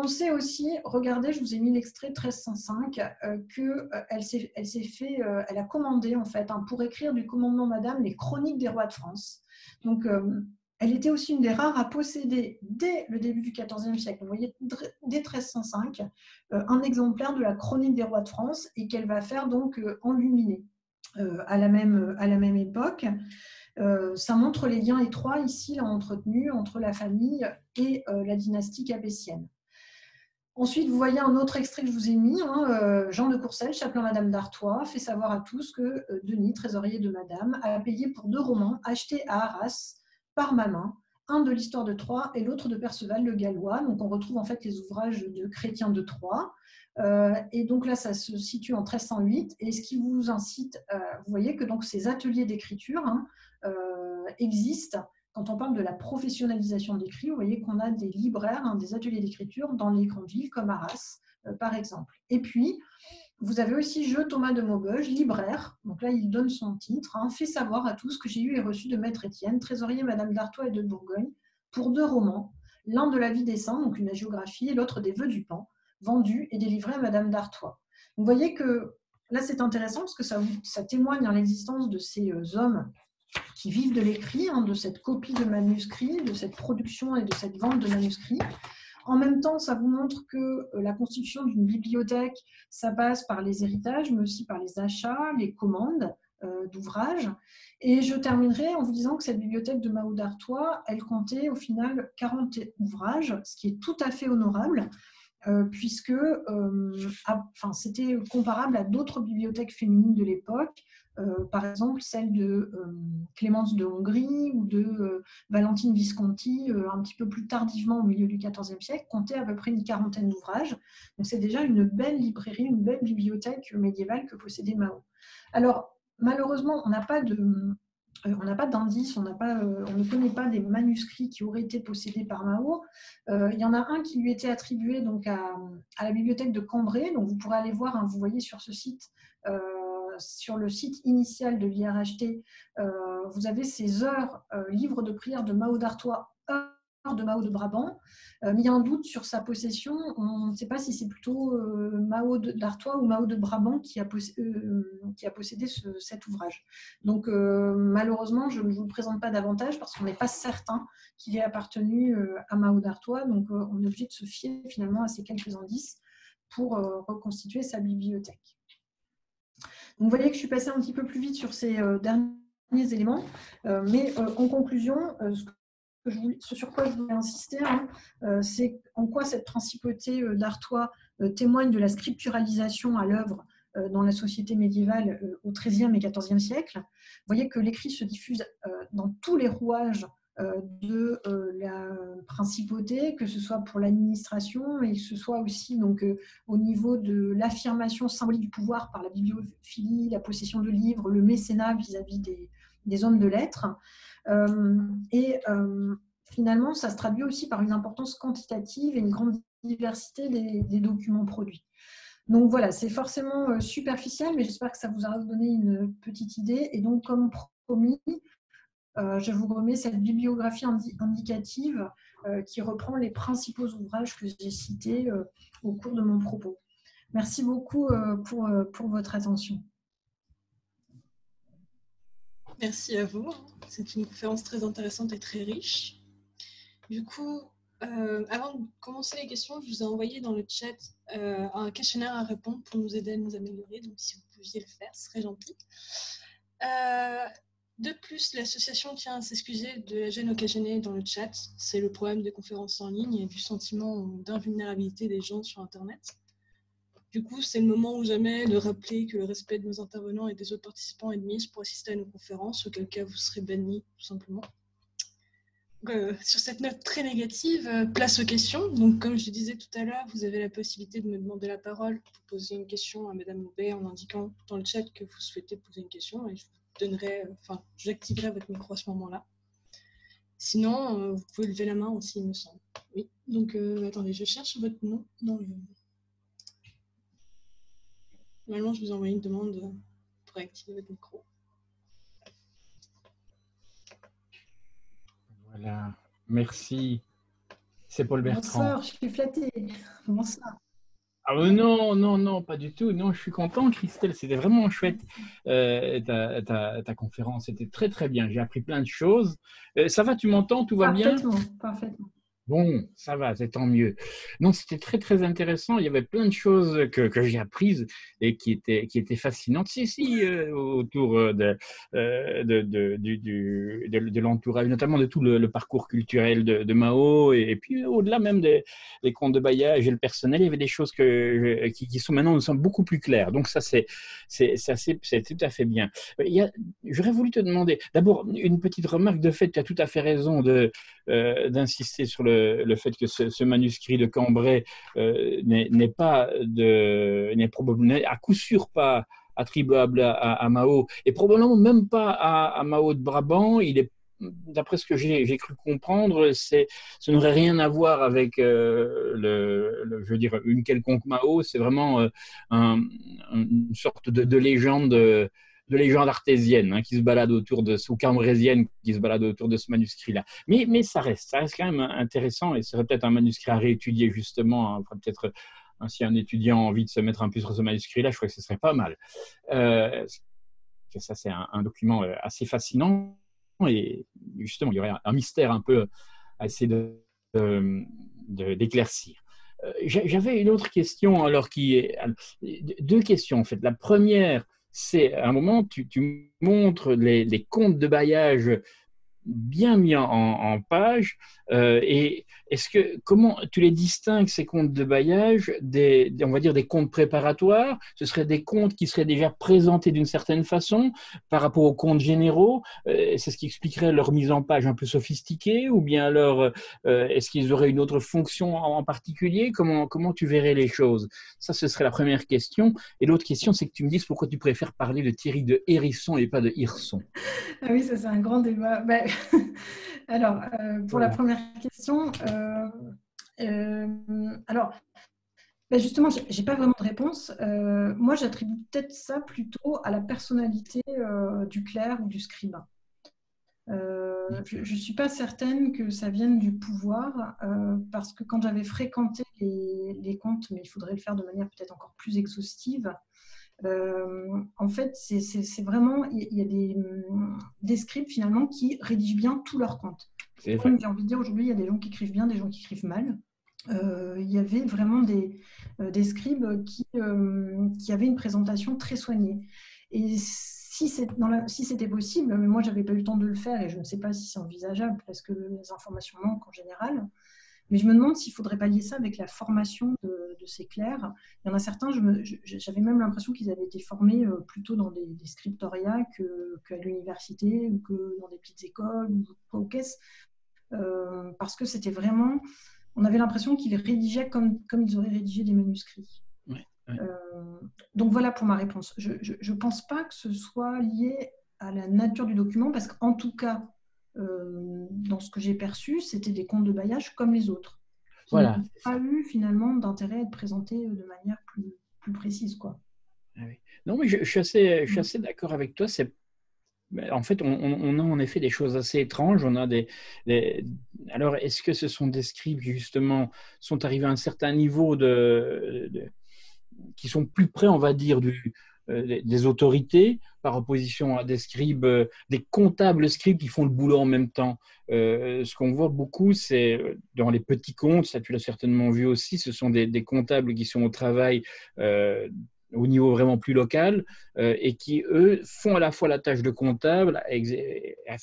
On sait aussi, regardez, je vous ai mis l'extrait 1305, qu'elle euh, s'est, elle s'est fait, euh, elle a commandé en fait hein, pour écrire du commandement Madame les chroniques des rois de France. Donc, euh, elle était aussi une des rares à posséder dès le début du XIVe siècle, vous voyez, dès 1305, un exemplaire de la chronique des rois de France et qu'elle va faire donc enluminer à, la même, à la même époque. ça montre les liens étroits ici, là, entretenus entre la famille et la dynastie capétienne. Ensuite, vous voyez un autre extrait que je vous ai mis. Hein, euh, Jean de Courcelles, chapelain Madame d'Artois, fait savoir à tous que euh, Denis, trésorier de Madame, a payé pour deux romans achetés à Arras par ma main, un de l'histoire de Troyes et l'autre de Perceval le Gallois. Donc on retrouve en fait les ouvrages de Chrétien de Troyes. Euh, et donc là, ça se situe en 1308. Et ce qui vous incite, vous voyez que donc ces ateliers d'écriture hein, existent quand on parle de la professionnalisation de l'écrit, vous voyez qu'on a des libraires, hein, des ateliers d'écriture dans les grandes villes comme Arras, euh, par exemple. Et puis, vous avez aussi Je Thomas de Maubeuge, libraire. Donc là, il donne son titre. Hein, fait savoir à tous que j'ai eu et reçu de Maître Étienne, trésorier Madame d'Artois et de Bourgogne, pour deux romans. L'un de la vie des saints, donc une géographie, et l'autre des vœux du pan, vendus et délivrés à Madame d'Artois. Vous voyez que là, c'est intéressant parce que ça, témoigne à l'existence de ces euh, hommes qui vivent de l'écrit, hein, de cette copie de manuscrits, de cette production et de cette vente de manuscrits. En même temps, ça vous montre que euh, la constitution d'une bibliothèque, ça passe par les héritages, mais aussi par les achats, les commandes euh, d'ouvrages. Et je terminerai en vous disant que cette bibliothèque de Mao d'Artois, elle comptait au final 40 ouvrages, ce qui est tout à fait honorable. Euh, puisque enfin, c'était comparable à d'autres bibliothèques féminines de l'époque, euh, par exemple celle de euh, Clémence de Hongrie ou de euh, Valentine Visconti, un petit peu plus tardivement au milieu du XIVe siècle, comptait à peu près une quarantaine d'ouvrages. Donc c'est déjà une belle librairie, une belle bibliothèque médiévale que possédait Mao. Alors malheureusement, on n'a pas de on n'a pas d'indices, on, on ne connaît pas des manuscrits qui auraient été possédés par Mao. il y en a un qui lui était attribué donc à, la bibliothèque de Cambrai. Donc vous pourrez aller voir, hein, vous voyez sur ce site sur le site initial de l'IRHT, vous avez ces heures livres de prière de Mao d'Artois, de Mao de Brabant. y a un doute sur sa possession. On ne sait pas si c'est plutôt Mao d'Artois ou Mao de Brabant qui a, possédé cet ouvrage. Donc malheureusement, je ne vous le présente pas davantage parce qu'on n'est pas certain qu'il ait appartenu à Mao d'Artois. Donc on est obligé de se fier finalement à ces quelques indices pour euh, reconstituer sa bibliothèque. Vous voyez que je suis passée un petit peu plus vite sur ces euh, derniers éléments, euh, mais en conclusion, ce, sur quoi je voulais insister, hein, c'est en quoi cette principauté d'Artois témoigne de la scripturalisation à l'œuvre dans la société médiévale au XIIIe et XIVe siècle. Vous voyez que l'écrit se diffuse dans tous les rouages euh, de euh, la principauté, que ce soit pour l'administration et que ce soit aussi donc, euh, au niveau de l'affirmation symbolique du pouvoir par la bibliophilie, la possession de livres, le mécénat vis-à-vis des, hommes de lettres. et finalement, ça se traduit aussi par une importance quantitative et une grande diversité des, des documents produits. Donc voilà, c'est forcément superficiel, mais j'espère que ça vous a donné une petite idée. Et donc, comme promis, euh, je vous remets cette bibliographie indicative euh, qui reprend les principaux ouvrages que j'ai cités euh, au cours de mon propos. Merci beaucoup pour, pour votre attention. Merci à vous. C'est une conférence très intéressante et très riche. Du coup, avant de commencer les questions, je vous ai envoyé dans le chat un questionnaire à répondre pour nous aider à nous améliorer. Donc, si vous pouviez le faire, ce serait gentil. De plus, l'association tient à s'excuser de la gêne occasionnée dans le chat. C'est le problème des conférences en ligne et du sentiment d'invulnérabilité des gens sur Internet. Du coup, c'est le moment ou jamais de rappeler que le respect de nos intervenants et des autres participants est de mise pour assister à nos conférences, auquel cas vous serez bannis, tout simplement. Euh, sur cette note très négative, euh, place aux questions. Donc, comme je disais tout à l'heure, vous avez la possibilité de me demander la parole pour poser une question à Madame Aubert en indiquant dans le chat que vous souhaitez poser une question donnerai, enfin, j'activerai votre micro à ce moment-là. Sinon, euh, vous pouvez lever la main aussi, il me semble. Oui, donc euh, attendez, je cherche votre nom dans le. Normalement, je vous envoie une demande pour activer votre micro. Voilà, merci. C'est Paul Bertrand. Bonsoir, je suis flattée. Bonsoir. Ah non, non, non, pas du tout. Non, je suis content, Christelle. C'était vraiment chouette. Euh, ta, conférence C'était très, très bien. J'ai appris plein de choses. Euh, ça va, tu m'entends? Tout va bien? Parfaitement, parfaitement. Bon, ça va, c'est tant mieux. Non, c'était très très intéressant. Il y avait plein de choses que, que j'ai apprises et qui étaient, qui étaient fascinantes. Si, si, euh, autour euh, de, euh, de, de, de, de l'entourage, notamment de tout le, parcours culturel de, de Mao et, puis au-delà même des, des contes de bailliage et le personnel, il y avait des choses que, qui, sont maintenant nous sommes beaucoup plus claires. Donc ça, c'est c'est tout à fait bien. J'aurais voulu te demander, d'abord, une petite remarque de fait, tu as tout à fait raison d'insister sur le le, fait que ce, manuscrit de Cambrai euh, n'est pas n'est probablement à coup sûr pas attribuable à, Mao et probablement même pas à, Mao de Brabant. Il est d'après ce que j'ai cru comprendre, c'est, ça n'aurait rien à voir avec euh, le, je veux dire, une quelconque Mao. C'est vraiment euh, une sorte de légende de légende artésienne hein, qui se balade autour de ou cambrésienne qui se balade autour de ce manuscrit-là. Mais, mais ça reste, ça reste quand même intéressant et ce serait peut-être un manuscrit à réétudier justement. Hein, peut-être hein, si un étudiant a envie de se mettre un peu sur ce manuscrit-là, je crois que ce serait pas mal. Euh, ça, c'est un, document euh, assez fascinant et justement, il y aurait un, mystère un peu à essayer d'éclaircir. Euh, j'avais une autre question, alors qui est deux questions en fait. La première, c'est à un moment, tu, montres les, comptes de bailliage bien mis en, page. Euh, et est-ce que comment tu les distingues ces comptes de bailliage des, on va dire des comptes préparatoires? Ce seraient des comptes qui seraient déjà présentés d'une certaine façon par rapport aux comptes généraux? Euh, c'est ce qui expliquerait leur mise en page un peu sophistiquée, ou bien alors euh, est-ce qu'ils auraient une autre fonction en, particulier? Comment comment tu verrais les choses? Ça, ce serait la première question. Et l'autre question, c'est que tu me dises pourquoi tu préfères parler de Thierry de Hérisson et pas de Hirson. Ah oui, ça c'est un grand débat. Ben, alors, euh, pour la première question, euh, euh, alors, ben Justement, je n'ai pas vraiment de réponse. Euh, moi, j'attribue peut-être ça plutôt à la personnalité euh, du clerc ou du scribe. Euh, je ne suis pas certaine que ça vienne du pouvoir, parce que quand j'avais fréquenté les, les, contes, mais il faudrait le faire de manière peut-être encore plus exhaustive, en fait, c'est vraiment, il y a des, des, scribes finalement qui rédigent bien tous leurs contes. J'ai envie de dire, aujourd'hui, il y a des gens qui écrivent bien, des gens qui écrivent mal. Euh, il y avait vraiment des, euh, des scribes qui, euh, qui, avaient une présentation très soignée. Et si c'était possible, mais moi, je n'avais pas eu le temps de le faire et je ne sais pas si c'est envisageable parce que les informations manquent en général. Mais je me demande s'il faudrait pas lier ça avec la formation de, ces clercs. Il y en a certains, j'avais même l'impression qu'ils avaient été formés plutôt dans des, des scriptorias qu'à l'université ou que dans des petites écoles ou au caisse, parce que c'était vraiment on avait l'impression qu'ils rédigeaient comme, comme ils auraient rédigé des manuscrits. Euh, donc voilà pour ma réponse. Je ne pense pas que ce soit lié à la nature du document, parce qu'en tout cas, euh, dans ce que j'ai perçu, c'était des comptes de bailliage comme les autres. Qui voilà. pas eu finalement d'intérêt à être présentés de manière plus, plus précise. Quoi. Ah non, mais je, suis assez, je suis mm. assez d'accord avec toi. C'est en fait, on, a en effet des choses assez étranges. On a des, Alors, est-ce que ce sont des scribes qui, justement, sont arrivés à un certain niveau de, qui sont plus près, on va dire, euh, des autorités par opposition à des scribes, euh, des comptables scribes qui font le boulot en même temps? Euh, ce qu'on voit beaucoup, c'est dans les petits comptes, ça tu l'as certainement vu aussi, ce sont des comptables qui sont au travail au niveau vraiment plus local euh, et qui, eux, font à la fois la tâche de comptable,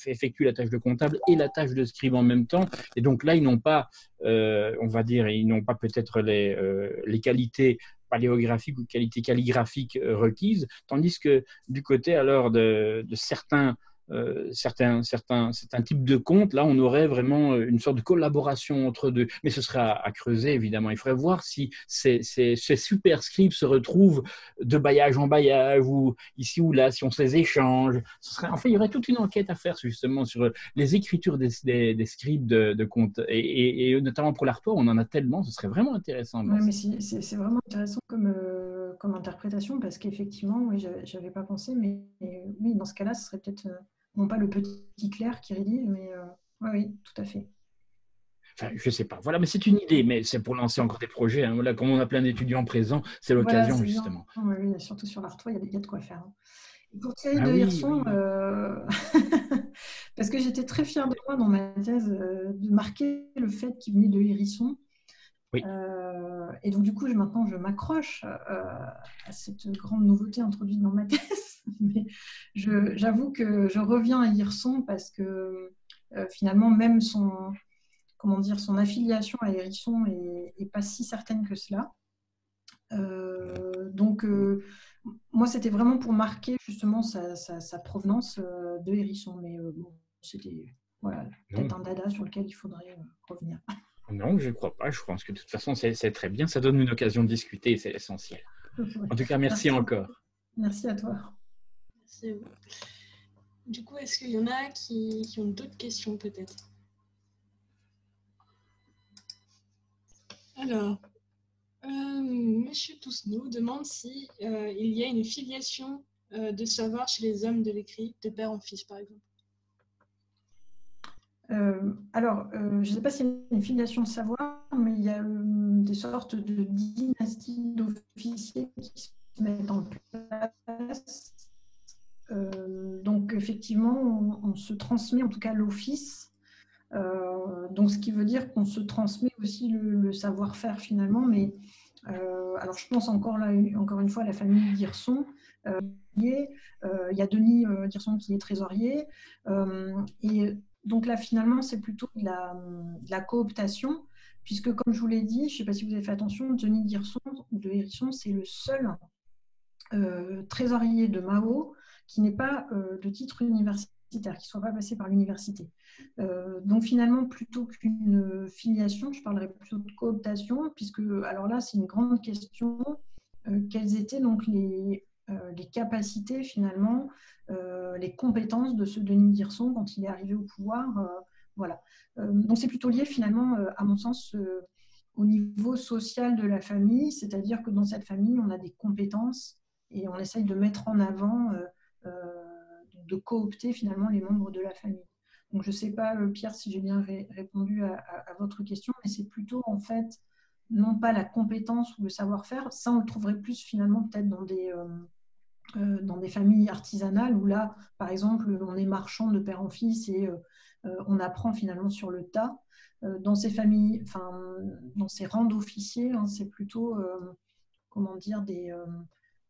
effectuent la tâche de comptable et la tâche de scribe en même temps. Et donc là, ils n'ont pas, euh, on va dire, ils n'ont pas peut-être les, euh, les qualités paléographiques ou qualités calligraphiques requises, tandis que du côté alors de, de certains euh, certains, certains, certains types de comptes, là, on aurait vraiment euh, une sorte de collaboration entre deux. Mais ce serait à, creuser, évidemment. Il faudrait voir si ces, ces, ces superscripts se retrouvent de bailliage en bailliage, ou ici ou là, si on se les échange. Ce serait, en fait, il y aurait toute une enquête à faire, justement, sur les écritures des, des, scripts de, de comptes. Et, et, notamment pour l'artois, on en a tellement, ce serait vraiment intéressant. Oui, mais c'est vraiment intéressant comme, euh, comme interprétation, parce qu'effectivement, oui, je n'avais pas pensé, mais oui, dans ce cas-là, ce serait peut-être non pas le petit clair qui rédige, mais euh, oui, tout à fait. Enfin, je sais pas. Voilà, mais c'est une idée, mais c'est pour lancer encore des projets. Hein. Voilà, comme on a plein d'étudiants présents, c'est l'occasion justement. Oui, surtout sur l'artois, il y, a de quoi faire. Hein. pour Thierry ah de Hirson, euh, parce que j'étais très fière de moi dans ma thèse euh, de marquer le fait qu'il venait de Hérisson. Oui. et donc, du coup, maintenant, je m'accroche à cette grande nouveauté introduite dans ma thèse. mais j'avoue que je reviens à Hirson parce que euh, finalement, même son, comment dire, son affiliation à Hérisson est, pas si certaine que cela. Euh, donc, euh, moi, c'était vraiment pour marquer justement sa, provenance de Hérisson. Mais bon, c'était voilà, peut-être un dada sur lequel il faudrait revenir. Non, je ne crois pas. Je pense que de toute façon, c'est très bien. Ça donne une occasion de discuter et c'est essentiel. En tout cas, merci. encore. Merci à toi. Du coup, est-ce qu'il y en a qui, ont d'autres questions peut-être? Alors, euh, Monsieur demande si euh, il y a une filiation euh, de savoir chez les hommes de l'écrit, de père en fils par exemple. alors, je ne sais pas s'il y a une filiation de savoir, mais il y a des sortes de dynasties d'officiers qui se mettent en place euh, donc effectivement, on, se transmet en tout cas l'office. Euh, donc ce qui veut dire qu'on se transmet aussi le, savoir-faire finalement. Mais euh, alors je pense encore là, encore une fois à la famille Dirson. il y a Denis Dirson qui est trésorier. et donc là finalement c'est plutôt de la, cooptation puisque comme je vous l'ai dit, je ne sais pas si vous avez fait attention, Denis Dirson de Hérisson, c'est le seul trésorier de Mao qui n'est pas euh, de titre universitaire, qui ne soit pas passé par l'université. Euh, donc finalement, plutôt qu'une filiation, je parlerais plutôt de cooptation, puisque alors là, c'est une grande question. Euh, quelles étaient donc les, les capacités finalement, les compétences de ce Denis Dirson quand il est arrivé au pouvoir Voilà. donc c'est plutôt lié finalement, à mon sens, au niveau social de la famille, c'est-à-dire que dans cette famille, on a des compétences et on essaye de mettre en avant, de coopter finalement les membres de la famille. Donc, je ne sais pas, Pierre, si j'ai bien répondu à, votre question, mais c'est plutôt en fait non pas la compétence ou le savoir-faire, ça on le trouverait plus finalement peut-être dans des, euh, dans des familles artisanales où là, par exemple, on est marchand de père en fils et euh, euh, on apprend finalement sur le tas. dans ces familles, enfin, dans ces rangs d'officiers, hein, c'est plutôt, comment dire, des,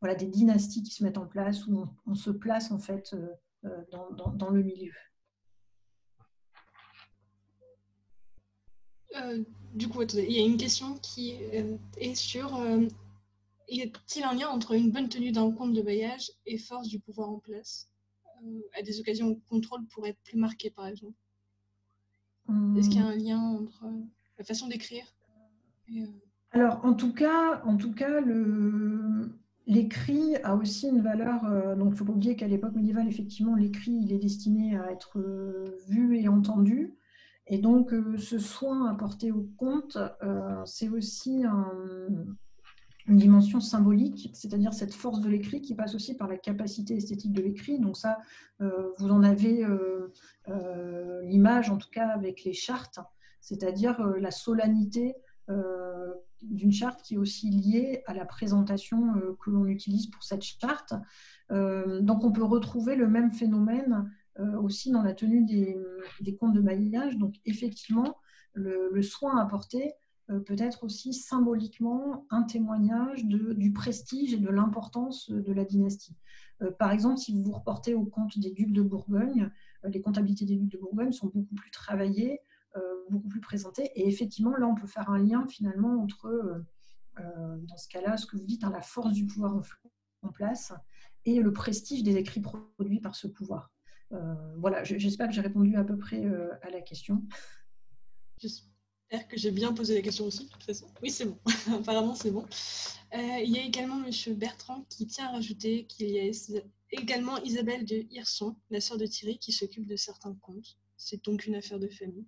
voilà, des dynasties qui se mettent en place où on, se place en fait dans, dans, le milieu. du coup, il y a une question qui est sur y a-t-il un lien entre une bonne tenue d'un compte de voyage et force du pouvoir en place euh, À des occasions où le contrôle pourrait être plus marqué, par exemple? Est-ce qu'il y a un lien entre euh, la façon d'écrire euh, Alors, en tout cas, en tout cas l'écrit a aussi une valeur. donc, il ne faut pas oublier qu'à l'époque médiévale, effectivement, l'écrit, il est destiné à être vu et entendu. Et donc, ce soin apporté au compte, c'est aussi un une dimension symbolique, c'est-à-dire cette force de l'écrit qui passe aussi par la capacité esthétique de l'écrit. Donc ça, euh, vous en avez euh, euh, l'image, en tout cas avec les chartes, c'est-à-dire la solennité d'une charte qui est aussi liée à la présentation que l'on utilise pour cette charte. donc on peut retrouver le même phénomène aussi dans la tenue des, comptes de maillage. Donc effectivement, le, soin apporté euh, peut-être aussi symboliquement un témoignage du prestige et de l'importance de la dynastie. Euh, par exemple, si vous vous reportez au compte des ducs de Bourgogne, euh, les comptabilités des ducs de Bourgogne sont beaucoup plus travaillées, beaucoup plus présentées. Et effectivement, là, on peut faire un lien finalement entre, dans ce cas-là, ce que vous dites, hein, la force du pouvoir en, place et le prestige des écrits produits par ce pouvoir. voilà, j'espère que j'ai répondu à peu près à la question. J'espère que j'ai bien posé la question aussi, de toute façon. Oui, c'est bon. Apparemment, c'est bon. Euh, il y a également M. Bertrand qui tient à rajouter qu'il y a également Isabelle de Hirson, la sœur de Thierry, qui s'occupe de certains comptes. C'est donc une affaire de famille.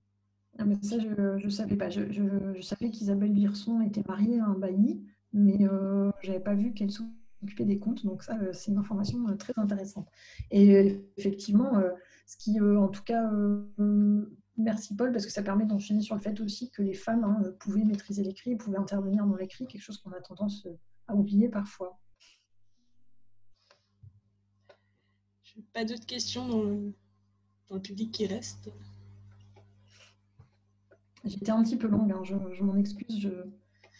Ah, mais ça, je ne savais pas. Je, savais qu'Isabelle de Hirson était mariée à un bailli, mais euh, je n'avais pas vu qu'elle s'occupait des comptes. Donc ça, euh, c'est une information très intéressante. Et effectivement, ce qui, en tout cas, Merci Paul, parce que ça permet d'enchaîner sur le fait aussi que les femmes hein, pouvaient maîtriser l'écrit, pouvaient intervenir dans l'écrit, quelque chose qu'on a tendance euh, à oublier parfois. Je n'ai pas d'autres questions dans le, public qui reste. J'étais un petit peu longue, hein, je, m'en excuse, je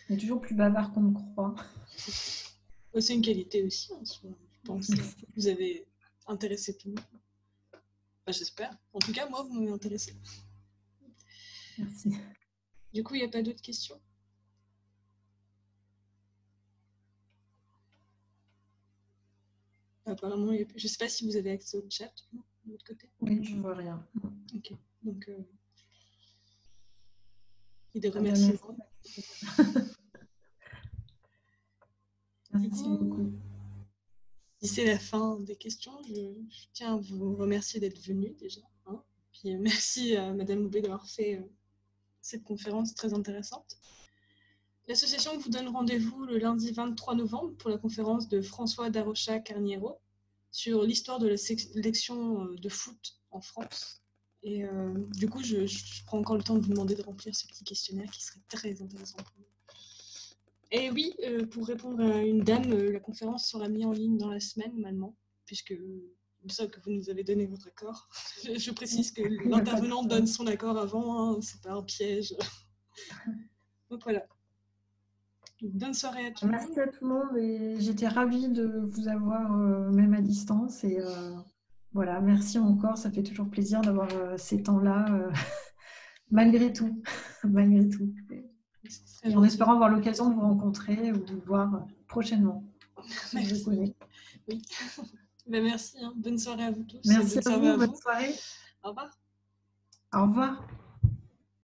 suis toujours plus bavard qu'on ne croit. C'est une qualité aussi, hein, je pense. que vous avez intéressé tout le monde. J'espère. En tout cas, moi, vous m'avez intéressé. Merci. Du coup, il n'y a pas d'autres questions? Apparemment, je ne sais pas si vous avez accès au chat de l'autre côté. Oui, je ne vois rien. Ok. Donc, euh... et des remerciements. Merci beaucoup. Si c'est la fin des questions, je, tiens à vous remercier d'être venu déjà. Hein. Puis euh, merci à Madame Loubet d'avoir fait euh, cette conférence très intéressante. L'association vous donne rendez-vous le lundi 23 novembre pour la conférence de François Darocha Carniero sur l'histoire de la sélection euh, de foot en France. Et euh, du coup, je, prends encore le temps de vous demander de remplir ce petit questionnaire qui serait très intéressant pour vous. Et oui, euh, pour répondre à une dame, la conférence sera mise en ligne dans la semaine normalement, puisque que vous nous avez donné votre accord. Je précise que l'intervenant donne son accord avant, hein, c'est pas un piège. Donc voilà. Bonne soirée à tous. Merci à tout le monde et j'étais ravie de vous avoir euh, même à distance et euh, voilà, merci encore, ça fait toujours plaisir d'avoir euh, ces temps-là malgré tout, malgré tout. En espérant avoir l'occasion de vous rencontrer ou de vous voir prochainement. je vous Oui. Ben, merci. Hein. Bonne soirée à vous tous. Merci à vous. Bonne soirée. Au revoir. Au revoir.